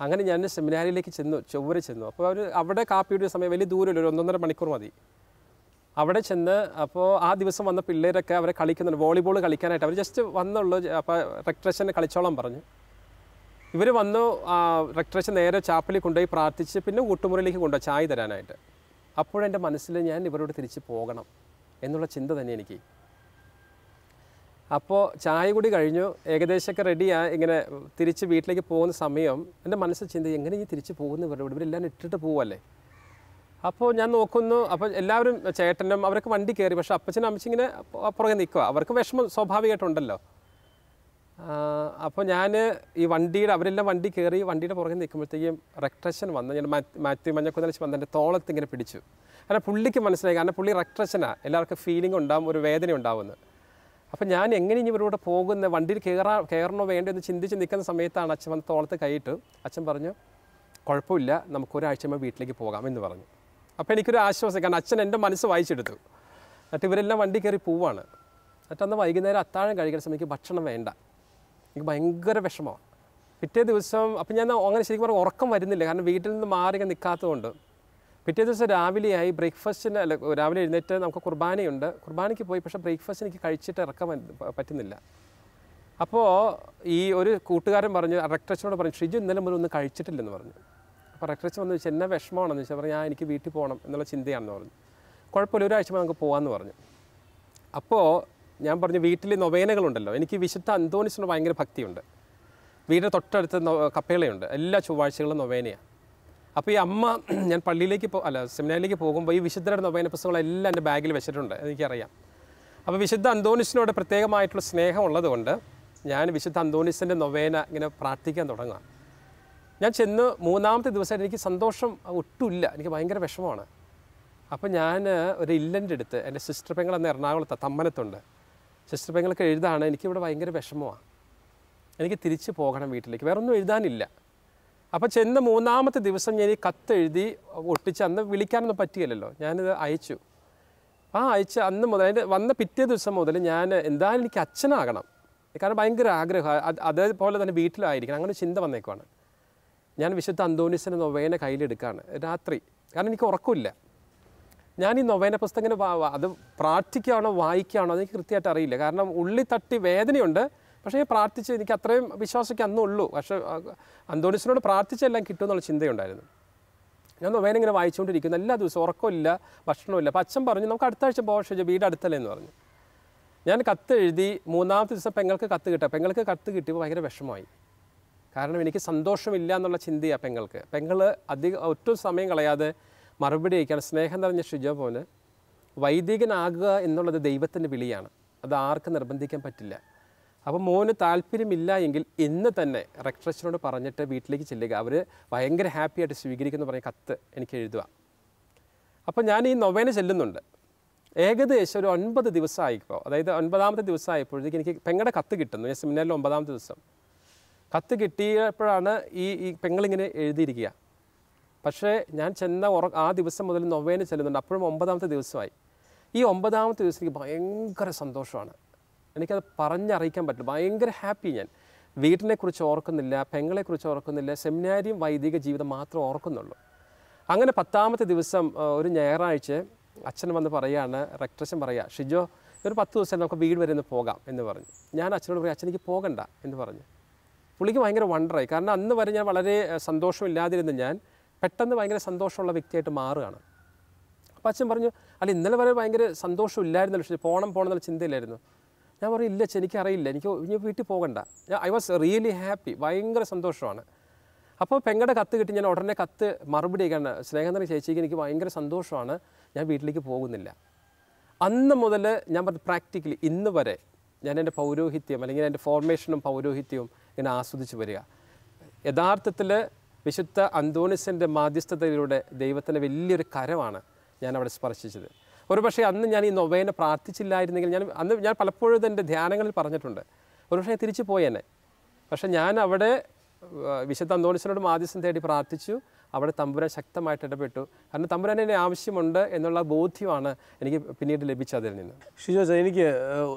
Speaker 3: അങ്ങനെ ഞാൻ സെമിനാരിയിലേക്ക് ചെന്നു ചൊവ്വര ചെന്നു. അപ്പോൾ അവർ അവിടെ കാപ്പിയുടെ സമയം വലിയ ദൂരമില്ല ഒരു ഒന്നൊന്നര മണിക്കൂർ മതി. അവിടെ ചെന്ന് അപ്പോൾ ആ ദിവസം വന്ന പിള്ളേരൊക്കെ അവരെ കളിക്കുന്നുണ്ട്. വോളിബോൾ കളിക്കാനായിട്ട്. അവർ ജസ്റ്റ് വന്നുള്ളൂ. അപ്പോൾ റെക്ട്രേഷനെ കളിച്ചോളാൻ പറഞ്ഞു. ഇവർ വന്നു റെക്ട്രേഷൻ നേരെ ചാപ്പലിൽ കൊണ്ടുപോയി പ്രാർത്ഥിച്ച് പിന്നെ കൂട്ടുമുറിയിലേക്ക് കൊണ്ടുപോയി ചായ തരാനായിട്ട്. അപ്പോഴെന്റെ മനസ്സിൽ ഞാൻ ഇവരോട് തിരിച്ച് പോകണം എന്നുള്ള ചിന്ത തന്നെ എനിക്ക്. അപ്പോൾ ചായ കൂടി കഴിഞ്ഞു. ഏകദേശമൊക്കെ റെഡിയാ ഇങ്ങനെ തിരിച്ച് വീട്ടിലേക്ക് പോകുന്ന സമയം എന്റെ മനസ്സിൽ ചിന്ത എങ്ങനെ ഈ തിരിച്ച് പോകുന്ന ഇവരോട്? ഇവരെല്ലാം ഇട്ടിട്ട് പോവല്ലേ അപ്പോൾ ഞാൻ നോക്കുന്നു. അപ്പോൾ എല്ലാവരും ചേട്ടനും അവരൊക്കെ വണ്ടി കയറി പക്ഷേ അപ്പച്ചനും അമ്മച്ചും ഇങ്ങനെ പു- പുറകെ നിൽക്കുക അവർക്ക് വിഷമം സ്വാഭാവികമായിട്ടുണ്ടല്ലോ. അപ്പോൾ ഞാൻ ഈ വണ്ടിയുടെ അവരെല്ലാം വണ്ടി കയറി വണ്ടിയുടെ പുറകെ നിൽക്കുമ്പോഴത്തേക്കും റെക്ട്രഷൻ വന്ന് ഞാൻ മാത്യു മഞ്ഞക്കുന്നലിച്ച് വന്ന് എന്റെ തോളത്ത് ഇങ്ങനെ പിടിച്ചു. കാരണം പുള്ളിക്ക് മനസ്സിലായി. കാരണം പുള്ളി റെക്ട്രഷനാണ് എല്ലാവർക്കും ഫീലിംഗ് ഉണ്ടാവും ഒരു വേദന ഉണ്ടാവുമെന്ന്. അപ്പം ഞാൻ എങ്ങനെ ഇനി ഇവരോട് പോകുന്ന? വണ്ടിയിൽ കയറാ കയറണോ വേണ്ടോ എന്ന് ചിന്തിച്ച് നിൽക്കുന്ന സമയത്താണ് അച്ഛൻ വന്ന് തോളത്ത് കൈയിട്ട്. അച്ഛൻ പറഞ്ഞു കുഴപ്പമില്ല. നമുക്ക് ഒരാഴ്ച വീട്ടിലേക്ക് പോകാം എന്ന് പറഞ്ഞു. അപ്പോൾ എനിക്കൊരു ആശ്വാസം കാരണം അച്ഛൻ എന്റെ മനസ്സ് വായിച്ചെടുത്തു. എന്നിട്ട് ഇവരെല്ലാം വണ്ടി കയറി പോവാണ്. എന്നിട്ട് അന്ന് വൈകുന്നേരം അത്താഴം കഴിക്കുന്ന സമയത്ത് ഭക്ഷണം വേണ്ട. എനിക്ക് ഭയങ്കര വിഷമമാണ് പിറ്റേ ദിവസം അപ്പം ഞാൻ അങ്ങനെ ശരിക്കും പറഞ്ഞാൽ ഉറക്കം വരുന്നില്ല കാരണം വീട്ടിൽ നിന്ന് മാറി നിൽക്കാത്തതുകൊണ്ട് പിറ്റേ ദിവസം രാവിലെയായി ബ്രേക്ക്ഫാസ്റ്റിന് അല്ല രാവിലെ എഴുന്നേറ്റ് നമുക്ക് കുർബാനയുണ്ട്. കുർബാനയ്ക്ക് പോയി പക്ഷേ ബ്രേക്ക്ഫാസ്റ്റ് എനിക്ക് കഴിച്ചിട്ട് ഇറക്കാൻ പറ്റുന്നില്ല. അപ്പോൾ ഈ ഒരു കൂട്ടുകാരൻ പറഞ്ഞു റെക്ടറച്ചനോട് പറഞ്ഞു ഷിജു ഇന്നലെ മുതൽ ഒന്നും കഴിച്ചിട്ടില്ലെന്ന് പറഞ്ഞു. അപ്പോൾ റെക്ടറച്ച് വന്ന് വെച്ചാൽ എന്നെ വിഷമമാണെന്ന് ചോദിച്ചാൽ പറഞ്ഞാൽ എനിക്ക് വീട്ടിൽ പോകണം എന്നുള്ള ചിന്തയാണെന്ന് പറഞ്ഞു. കുഴപ്പമില്ല ഒരാഴ്ച നമുക്ക് പോകാമെന്ന് പറഞ്ഞു. അപ്പോൾ ഞാൻ പറഞ്ഞു വീട്ടിൽ നൊവേനകളുണ്ടല്ലോ. എനിക്ക് വിശുദ്ധ അന്തോണിസിന് ഭയങ്കര ഭക്തിയുണ്ട്. വീടിന്റെ തൊട്ടടുത്ത് കപ്പേളയുണ്ട്. എല്ലാ ചൊവ്വാഴ്ചകളും നൊവേനയാണ് അപ്പോൾ ഈ അമ്മ ഞാൻ പള്ളിയിലേക്ക് പോ അല്ല സെമിനാരിലേക്ക് പോകുമ്പോൾ ഈ വിശുദ്ധരുടെ നൊവേന പുസ്തകങ്ങളെല്ലാം എന്റെ ബാഗിൽ വെച്ചിട്ടുണ്ട് എനിക്കറിയാം. അപ്പോൾ വിശുദ്ധ അന്തോണിസിനോട് പ്രത്യേകമായിട്ടുള്ള സ്നേഹമുള്ളതുകൊണ്ട് ഞാൻ വിശുദ്ധ അന്തോണിസിന്റെ നൊവേന ഇങ്ങനെ പ്രാർത്ഥിക്കാൻ തുടങ്ങാം ഞാൻ ചെന്ന് മൂന്നാമത്തെ ദിവസമായിട്ട് എനിക്ക് സന്തോഷം ഒട്ടുമില്ല. എനിക്ക് ഭയങ്കര വിഷമമാണ്. അപ്പോൾ ഞാൻ ഒരു ഇല്ലന്റെ അടുത്ത് എന്റെ സിസ്റ്റർ പെങ്ങൾ അന്ന് എറണാകുളത്ത് തമ്മനത്തുണ്ട്. സിസ്റ്റർ പെങ്ങൾക്ക് എഴുതാണ് എനിക്കിവിടെ ഭയങ്കര വിഷമമാണ് എനിക്ക് തിരിച്ച് പോകണം വീട്ടിലേക്ക്. വേറെ ഒന്നും എഴുതാനില്ല. അപ്പോൾ ചെന്ന് മൂന്നാമത്തെ ദിവസം ഞാൻ ഈ കത്ത് എഴുതി ഒട്ടിച്ച് അന്ന് വിളിക്കാനൊന്നും പറ്റിയില്ലല്ലോ. ഞാനിത് അയച്ചു. ആ അയച്ച അന്ന് മുതൽ അതിന്റെ വന്ന പിറ്റേ ദിവസം മുതൽ ഞാൻ എന്തായാലും എനിക്ക് അച്ഛനാകണം. കാരണം ഭയങ്കര ആഗ്രഹം. അതേപോലെ തന്നെ വീട്ടിലായിരിക്കണം. അങ്ങനെ ചിന്ത വന്നേക്കുവാണ്. ഞാൻ വിശുദ്ധ അന്തോണിസിന്റെ നൊവേന കയ്യിലെടുക്കുകയാണ് രാത്രി. കാരണം എനിക്ക് ഉറക്കമില്ല. ഞാൻ ഈ നൊവേന പുസ്തകം അത് പ്രാർത്ഥിക്കുകയാണോ വായിക്കുകയാണോ അതെനിക്ക് കൃത്യമായിട്ട് അറിയില്ല. കാരണം ഉള്ളി തട്ടി വേദനയുണ്ട്. പക്ഷേ പ്രാർത്ഥിച്ച് എനിക്ക് അത്രയും വിശ്വാസമൊക്കെ അന്നുള്ളൂ പക്ഷേ അന്തോണിസിനോട് പ്രാർത്ഥിച്ചെല്ലാം കിട്ടുമെന്നുള്ള ചിന്തയുണ്ടായിരുന്നു. ഞാൻ നൊവേന ഇങ്ങനെ വായിച്ചുകൊണ്ടിരിക്കുന്നു. എല്ലാ ദിവസവും ഉറക്കമില്ല ഭക്ഷണമില്ല അപ്പോൾ അച്ഛൻ പറഞ്ഞു നമുക്ക് അടുത്ത ആഴ്ച പോകാം വീട് അടുത്തല്ലേ എന്ന് പറഞ്ഞു. ഞാൻ കത്ത് എഴുതി മൂന്നാമത്തെ ദിവസം പെങ്ങൾക്ക് കത്ത് കിട്ടുക പെങ്ങൾക്ക് കത്ത് കിട്ടിയപ്പോൾ ഭയങ്കര വിഷമമായി. കാരണം എനിക്ക് സന്തോഷമില്ല എന്നുള്ള ചിന്തയാണ് പെങ്ങൾക്ക്. പെങ്ങൾ അധികം ഒട്ടും സമയം കളയാതെ മറുപടി അയക്കുകയാണ്. സ്നേഹം നിറഞ്ഞ ഷിജോപോന് വൈദികനാകുക എന്നുള്ളത് ദൈവത്തിന്റെ വിളിയാണ്. അത് ആർക്കും നിർബന്ധിക്കാൻ പറ്റില്ല. അപ്പോൾ മോന് താല്പര്യമില്ല എങ്കിൽ ഇന്ന് തന്നെ റെക്ട്രസിനോട് പറഞ്ഞിട്ട് വീട്ടിലേക്ക് ചെല്ലുക. അവർ ഭയങ്കര ഹാപ്പി ആയിട്ട് സ്വീകരിക്കുന്നു പറഞ്ഞ കത്ത് എനിക്ക് എഴുതുക. അപ്പോൾ ഞാൻ ഈ നൊവേന ചെല്ലുന്നുണ്ട്. ഏകദേശം ഒരു ഒൻപത് ദിവസമായിപ്പോൾ അതായത് ഒൻപതാമത്തെ ദിവസമായപ്പോഴത്തേക്ക് എനിക്ക് പെങ്ങളുടെ കത്ത് കിട്ടുന്നു. ഞാൻ സെമിനാറിൽ ഒമ്പതാമത്തെ ദിവസം. കത്ത് കിട്ടിയപ്പോഴാണ് ഈ ഈ പെങ്ങളിങ്ങനെ എഴുതിയിരിക്കുക. പക്ഷേ ഞാൻ ചെന്ന ഉറ ആ ദിവസം മുതൽ നൊവേന ചെല്ലുന്നുണ്ട്. അപ്പോഴും ഒമ്പതാമത്തെ ദിവസമായി. ഈ ഒമ്പതാമത്തെ ദിവസം എനിക്ക് ഭയങ്കര സന്തോഷമാണ്. എനിക്കത് പറഞ്ഞറിയിക്കാൻ പറ്റില്ല. ഭയങ്കര ഹാപ്പി ഞാൻ. വീട്ടിനെക്കുറിച്ച് ഓർക്കുന്നില്ല പെങ്ങളെക്കുറിച്ച് ഓർക്കുന്നില്ല സെമിനാരിയും വൈദിക ജീവിതം മാത്രം ഓർക്കുന്നുള്ളൂ. അങ്ങനെ പത്താമത്തെ ദിവസം ഒരു ഞായറാഴ്ച അച്ഛൻ വന്ന് പറയാണ് റെക്ട്രസൻ പറയുക ഷിജോ ഒരു പത്ത് ദിവസം നമുക്ക് വീട് വരെ ഒന്ന് പോകാം എന്ന് പറഞ്ഞു. ഞാൻ അച്ഛനോട് പറയും അച്ഛനെനിക്ക് പോകണ്ട എന്ന് പറഞ്ഞു. പുള്ളിക്ക് ഭയങ്കര വണ്ടറായി കാരണം അന്ന് വരെ ഞാൻ വളരെ സന്തോഷമില്ലാതിരുന്ന ഞാൻ പെട്ടെന്ന് ഭയങ്കര സന്തോഷമുള്ള വ്യക്തിയായിട്ട് മാറുകയാണ്. അപ്പോൾ അച്ഛൻ പറഞ്ഞു അല്ല ഇന്നലെ വരെ ഭയങ്കര സന്തോഷമില്ലായിരുന്നല്ലോ പക്ഷേ പോകണം പോകണം എന്നുള്ള ചിന്തയില്ലായിരുന്നു ഞാൻ പറഞ്ഞു ഇല്ല എനിക്കറിയില്ല. എനിക്ക് ഇനി വീട്ടിൽ പോകണ്ട. ഞാൻ ഐ വാസ് റിയലി ഹാപ്പി ഭയങ്കര സന്തോഷമാണ്. അപ്പോൾ പെങ്ങളുടെ കത്ത് കിട്ടി ഞാൻ ഉടനെ കത്ത് മറുപടി അയക്കാണ് സ്നേഹം ചേച്ചിക്ക് എനിക്ക് ഭയങ്കര സന്തോഷമാണ്. ഞാൻ വീട്ടിലേക്ക് പോകുന്നില്ല. അന്ന് മുതൽ ഞാൻ പറഞ്ഞു പ്രാക്ടിക്കലി ഇന്ന് വരെ ഞാൻ എന്റെ പൗരോഹിത്യം അല്ലെങ്കിൽ എന്റെ ഫോർമേഷനും പൗരോഹിത്യവും ഇങ്ങനെ ആസ്വദിച്ച് വരിക. യഥാർത്ഥത്തിൽ വിശുദ്ധ അന്തോണിസിന്റെ മാധ്യസ്ഥതയിലൂടെ ദൈവത്തിന്റെ വലിയൊരു കരമാണ് ഞാൻ അവിടെ സ്പർശിച്ചത്. ഒരുപക്ഷെ അന്ന് ഞാൻ ഈ നൊവേനെ പ്രാർത്ഥിച്ചില്ലായിരുന്നെങ്കിൽ ഞാൻ അന്ന് ഞാൻ പലപ്പോഴും എന്റെ ധ്യാനങ്ങളിൽ പറഞ്ഞിട്ടുണ്ട്. ഒരുപക്ഷെ തിരിച്ചു തിരിച്ചു പോയേനെ. പക്ഷേ ഞാൻ അവിടെ വിശുദ്ധ അന്തോണിസിനോട് മാധ്യസ്ഥം തേടി പ്രാർത്ഥിച്ചു. അവിടെ തമ്പുരാൻ ശക്തമായിട്ട് ഇടപെട്ടു. കാരണം തമ്പുരാൻ എന്നെ ആവശ്യമുണ്ട് എന്നുള്ള ബോധ്യമാണ് എനിക്ക് പിന്നീട് ലഭിച്ചതിൽ നിന്ന്.
Speaker 2: ഷിജോ ചാ, എനിക്ക്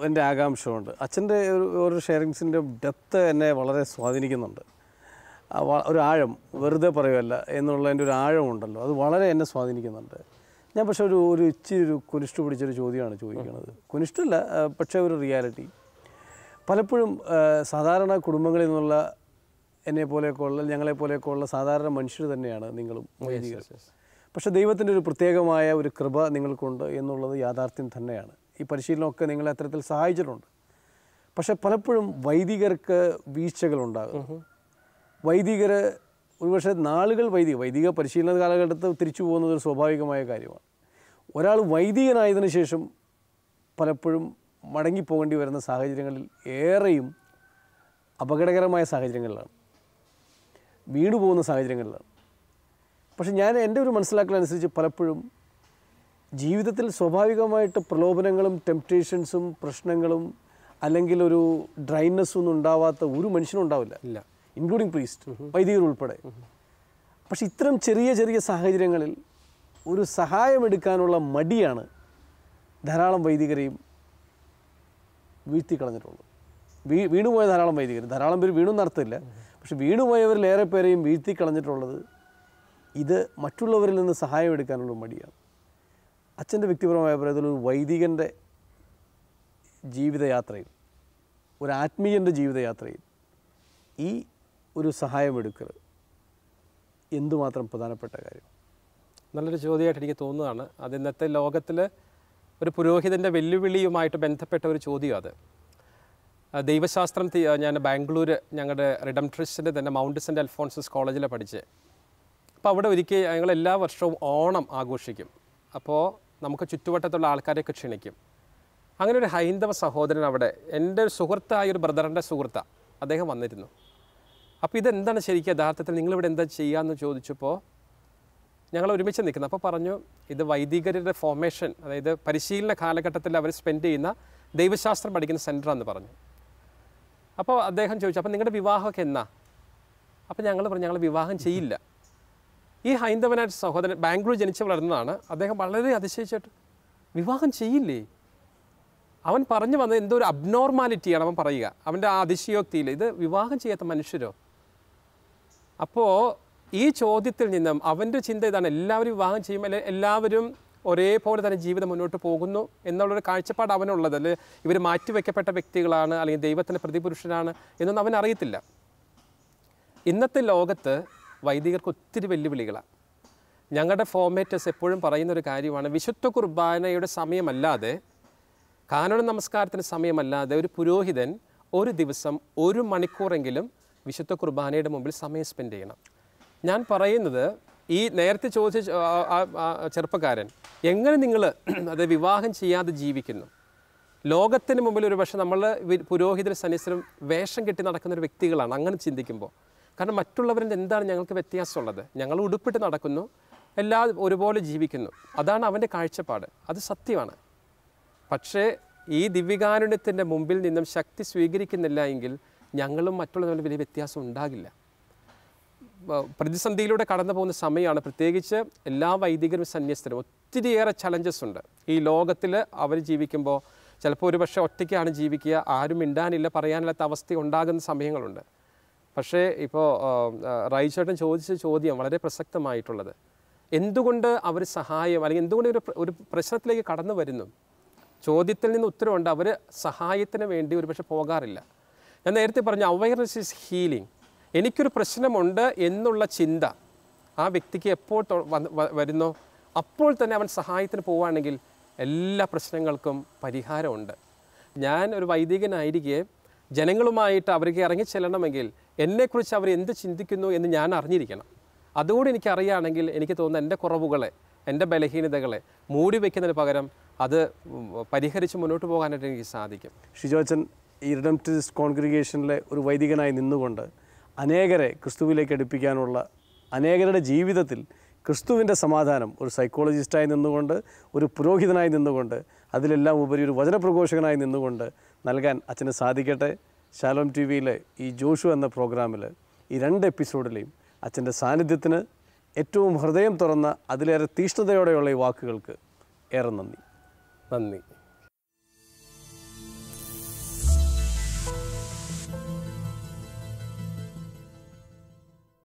Speaker 2: എന്റെ ആകാംക്ഷമുണ്ട് അച്ഛന്റെ ഒരു ഒരു ഷെയറിങ്സിന്റെ ഡെപ്ത് എന്നെ വളരെ സ്വാധീനിക്കുന്നുണ്ട്. ഒരു ആഴം വെറുതെ പറയുമല്ല എന്നുള്ളതിന്റെ ഒരു ആഴമുണ്ടല്ലോ. അത് വളരെ എന്നെ സ്വാധീനിക്കുന്നുണ്ട്. ഞാൻ പക്ഷേ ഒരു ഒരു ഇച്ചിരി ഒരു കുനിഷ്ട് പിടിച്ചൊരു ചോദ്യമാണ് ചോദിക്കുന്നത്. കുനിഷ്ടല്ല പക്ഷേ ഒരു റിയാലിറ്റി. പലപ്പോഴും സാധാരണ കുടുംബങ്ങളിൽ നിന്നുള്ള എന്നെ പോലെയൊക്കെയുള്ള ഞങ്ങളെ സാധാരണ മനുഷ്യർ തന്നെയാണ് നിങ്ങളും വൈദികർ. പക്ഷെ ദൈവത്തിന്റെ ഒരു പ്രത്യേകമായ ഒരു കൃപ നിങ്ങൾക്കുണ്ട് എന്നുള്ളത് യാഥാർത്ഥ്യം തന്നെയാണ്. ഈ പരിശീലനമൊക്കെ നിങ്ങളെ അത്തരത്തിൽ സഹായിച്ചിട്ടുണ്ട്. പക്ഷെ പലപ്പോഴും വൈദികർക്ക് വീഴ്ചകളുണ്ടാകും. വൈദികർ ഒരുപക്ഷെ നാളുകൾ വൈദിക വൈദിക പരിശീലന കാലഘട്ടത്ത് തിരിച്ചു പോകുന്നത് ഒരു സ്വാഭാവികമായ കാര്യമാണ്. ഒരാൾ വൈദികനായതിനു ശേഷം പലപ്പോഴും മടങ്ങിപ്പോകേണ്ടി വരുന്ന സാഹചര്യങ്ങളിൽ ഏറെയും അപകടകരമായ സാഹചര്യങ്ങളിലാണ്. വീണു പോകുന്ന സാഹചര്യങ്ങളിലാണ്. പക്ഷെ ഞാൻ എന്റെ ഒരു മനസ്സിലാക്കലനുസരിച്ച് പലപ്പോഴും ജീവിതത്തിൽ സ്വാഭാവികമായിട്ട് പ്രലോഭനങ്ങളും ടെംപ്റ്റേഷൻസും പ്രശ്നങ്ങളും അല്ലെങ്കിൽ ഒരു ഡ്രൈനെസ്സും ഒന്നും ഉണ്ടാവാത്ത ഒരു മനുഷ്യനും ഉണ്ടാവില്ല.
Speaker 3: ഇല്ല.
Speaker 2: ഇൻക്ലൂഡിങ് പ്രീസ്റ്റ് വൈദികർ ഉൾപ്പെടെ. പക്ഷെ ഇത്തരം ചെറിയ ചെറിയ സാഹചര്യങ്ങളിൽ ഒരു സഹായമെടുക്കാനുള്ള മടിയാണ് ധാരാളം വൈദികരെയും വീഴ്ത്തി കളഞ്ഞിട്ടുള്ളത് വീ വീണുപോയ ധാരാളം വൈദികർ. ധാരാളം പേര് വീണു നടത്തില്ല. പക്ഷെ വീണുപോയവരിലേറെ പേരെയും വീഴ്ത്തി കളഞ്ഞിട്ടുള്ളത് ഇത് മറ്റുള്ളവരിൽ നിന്ന് സഹായം എടുക്കാനുള്ള മടിയാണ്. അച്ഛന്റെ വ്യക്തിപരമായ പറയുന്നത് ഒരു വൈദികന്റെ ജീവിതയാത്രയിൽ ഒരു ആത്മീയന്റെ ജീവിതയാത്രയിൽ ഈ ഒരു സഹായമെടുക്കൽ എന്തുമാത്രം പ്രധാനപ്പെട്ട കാര്യം?
Speaker 3: നല്ലൊരു ചോദ്യമായിട്ട് എനിക്ക് തോന്നുന്നതാണ് അത് ഇന്നത്തെ ലോകത്തിൽ ഒരു പുരോഹിതന്റെ വെല്ലുവിളിയുമായിട്ട് ബന്ധപ്പെട്ട ഒരു ചോദ്യം അത്. ദൈവശാസ്ത്രം ഞാൻ ബാംഗ്ലൂർ ഞങ്ങളുടെ റിഡംട്രിസ്റ്റിന്റെ തന്നെ മൗണ്ട് സെന്റ് അൽഫോൺസസ് കോളേജിൽ പഠിച്ചത് അപ്പോൾ അവിടെ ഒരിക്കൽ ഞങ്ങൾ എല്ലാ വർഷവും ഓണം ആഘോഷിക്കും. അപ്പോൾ നമുക്ക് ചുറ്റുവട്ടത്തുള്ള ആൾക്കാരെയൊക്കെ ക്ഷണിക്കും. അങ്ങനെ ഒരു ഹൈന്ദവ സഹോദരൻ അവിടെ എന്റെ ഒരു സുഹൃത്തായ ഒരു ബ്രദറിന്റെ സുഹൃത്ത അദ്ദേഹം വന്നിരുന്നു. അപ്പോൾ ഇതെന്താണ് ശരിക്കും യഥാർത്ഥത്തിൽ നിങ്ങളിവിടെ എന്താ ചെയ്യാമെന്ന് ചോദിച്ചപ്പോൾ ഞങ്ങൾ ഒരുമിച്ച് നിൽക്കുന്നത് അപ്പോൾ പറഞ്ഞു ഇത് വൈദികരുടെ ഫോർമേഷൻ അതായത് പരിശീലന കാലഘട്ടത്തിൽ അവർ സ്പെൻഡ് ചെയ്യുന്ന ദൈവശാസ്ത്രം പഠിക്കുന്ന സെന്ററാണെന്ന് പറഞ്ഞു. അപ്പോൾ അദ്ദേഹം ചോദിച്ചു അപ്പോൾ നിങ്ങളുടെ വിവാഹമൊക്കെ എന്നാ? അപ്പോൾ ഞങ്ങൾ പറഞ്ഞു ഞങ്ങൾ വിവാഹം ചെയ്യില്ല. ഈ ഹൈന്ദവനായ സഹോദരൻ ബാംഗ്ലൂർ ജനിച്ച് വളർന്നതാണ്. അദ്ദേഹം വളരെ അതിശയിച്ചിട്ട് വിവാഹം ചെയ്യില്ലേ? അവൻ പറഞ്ഞു വന്നത് എന്തോ ഒരു അബ്നോർമാലിറ്റിയാണ് അവൻ പറയുക. അവന്റെ ആ അതിശയോക്തിയിൽ ഇത് വിവാഹം ചെയ്യാത്ത മനുഷ്യരോ? അപ്പോൾ ഈ ചോദ്യത്തിൽ നിന്നും അവന്റെ ചിന്ത ഇതാണ് എല്ലാവരും വിവാഹം അല്ലെ എല്ലാവരും ഒരേപോലെ തന്നെ ജീവിതം മുന്നോട്ട് പോകുന്നു എന്നുള്ളൊരു കാഴ്ചപ്പാട് അവനുള്ളത് അല്ലെ ഇവർ മാറ്റിവെക്കപ്പെട്ട വ്യക്തികളാണ് അല്ലെങ്കിൽ ദൈവത്തിന്റെ പ്രതിപുരുഷനാണ് എന്നൊന്നും അവൻ അറിയത്തില്ല. ഇന്നത്തെ ലോകത്ത് വൈദികർക്ക് ഒത്തിരി വെല്ലുവിളികളാണ്. ഞങ്ങളുടെ ഫോർമേറ്റേഴ്സ് എപ്പോഴും പറയുന്ന ഒരു കാര്യമാണ് വിശുദ്ധ കുർബാനയുടെ സമയമല്ലാതെ കാനോന നമസ്കാരത്തിന്റെ സമയമല്ലാതെ ഒരു പുരോഹിതൻ ഒരു ദിവസം ഒരു മണിക്കൂറെങ്കിലും വിശുദ്ധ കുർബാനയുടെ മുമ്പിൽ സമയം സ്പെൻഡ് ചെയ്യണം. ഞാൻ പറയുന്നത് ഈ നേരത്തെ ചോദിച്ച ചെറുപ്പക്കാരൻ എങ്ങനെ നിങ്ങൾ അത് വിവാഹം ചെയ്യാതെ ജീവിക്കുന്നു? ലോകത്തിന് മുമ്പിൽ ഒരു പക്ഷേ നമ്മൾ പുരോഹിതരും സന്യസ്തരും വേഷം കെട്ടി നടക്കുന്ന ഒരു വ്യക്തികളാണ് അങ്ങനെ ചിന്തിക്കുമ്പോൾ. കാരണം മറ്റുള്ളവരിൽ എന്താണ് ഞങ്ങൾക്ക് വ്യത്യാസമുള്ളത്? ഞങ്ങൾ ഉടുപ്പിട്ട് നടക്കുന്നു എല്ലാ ഒരുപോലെ ജീവിക്കുന്നു. അതാണ് അവന്റെ കാഴ്ചപ്പാട്. അത് സത്യമാണ്. പക്ഷേ ഈ ദിവ്യകാരുണ്യത്തിന്റെ മുമ്പിൽ നിന്നും ശക്തി സ്വീകരിക്കുന്നില്ല എങ്കിൽ ഞങ്ങളും മറ്റുള്ളവരും വലിയ വ്യത്യാസം ഉണ്ടാകില്ല. പ്രതിസന്ധിയിലൂടെ കടന്നു പോകുന്ന സമയമാണ്. പ്രത്യേകിച്ച് എല്ലാ വൈദികരും സന്യസ്തരും. ഒത്തിരിയേറെ ചലഞ്ചസ് ഉണ്ട്. ഈ ലോകത്തിൽ അവർ ജീവിക്കുമ്പോൾ ചിലപ്പോൾ ഒരു പക്ഷേ ഒറ്റയ്ക്കാണ് ജീവിക്കുക. ആരും മിണ്ടാനില്ല പറയാനില്ലാത്ത അവസ്ഥ ഉണ്ടാകുന്ന സമയങ്ങളുണ്ട്. പക്ഷേ ഇപ്പോൾ റൈച്ചേട്ടൻ ചോദിച്ച ചോദ്യം വളരെ പ്രസക്തമായിട്ടുള്ളത്. എന്തുകൊണ്ട് അവർ സഹായം അല്ലെങ്കിൽ എന്തുകൊണ്ട് ഒരു ഒരു പ്രശ്നത്തിലേക്ക് കടന്നു വരുന്നു? ചോദ്യത്തിൽ നിന്ന് ഉത്തരവുണ്ട്. അവർ സഹായത്തിന് വേണ്ടി ഒരുപക്ഷെ പോകാറില്ല. ഞാൻ നേരത്തെ പറഞ്ഞു അവയർനെസ് ഈസ് ഹീലിംഗ് എനിക്കൊരു പ്രശ്നമുണ്ട് എന്നുള്ള ചിന്ത ആ വ്യക്തിക്ക് എപ്പോൾ വരുന്നു? അപ്പോൾ തന്നെ അവൻ സഹായത്തിന് പോവുകയാണെങ്കിൽ എല്ലാ പ്രശ്നങ്ങൾക്കും പരിഹാരമുണ്ട്. ഞാൻ ഒരു വൈദികനായിരിക്കെ ജനങ്ങളുമായിട്ട് അവർക്ക് ഇറങ്ങി ചെല്ലണമെങ്കിൽ എന്നെക്കുറിച്ച് അവർ എന്ത് ചിന്തിക്കുന്നു എന്ന് ഞാൻ അറിഞ്ഞിരിക്കണം. അതുകൂടി എനിക്ക് അറിയുകയാണെങ്കിൽ എനിക്ക് തോന്നുന്ന എന്റെ കുറവുകളെ എന്റെ ബലഹീനതകളെ മൂടി വയ്ക്കുന്നതിന് പകരം അത് പരിഹരിച്ച് മുന്നോട്ട് പോകാനായിട്ട് എനിക്ക് സാധിക്കും.
Speaker 2: ഷിജോച്ചൻ ഈ റിഡംപ്റ്റിസ്റ്റ് കോൺഗ്രിഗേഷനിലെ ഒരു വൈദികനായി നിന്നുകൊണ്ട് അനേകരെ ക്രിസ്തുവിലേക്ക് അടുപ്പിക്കാനുള്ള അനേകരുടെ ജീവിതത്തിൽ ക്രിസ്തുവിന്റെ സമാധാനം ഒരു സൈക്കോളജിസ്റ്റായി നിന്നുകൊണ്ട് ഒരു പുരോഹിതനായി നിന്നുകൊണ്ട് അതിലെല്ലാം ഉപരി ഒരു വചനപ്രഘോഷകനായി നിന്നുകൊണ്ട് നൽകാൻ അച്ഛന് സാധിക്കട്ടെ. ശാലോം ടി വിയിലെ ഈ ജോഷു എന്ന പ്രോഗ്രാമിൽ ഈ രണ്ട് എപ്പിസോഡിലെയും അച്ഛന്റെ സാന്നിധ്യത്തിന് ഏറ്റവും ഹൃദയം തുറന്ന അതിലേറെ തീഷ്ണതയോടെയുള്ള ഈ വാക്കുകൾക്ക് ഏറെ നന്ദി.
Speaker 3: നന്ദി.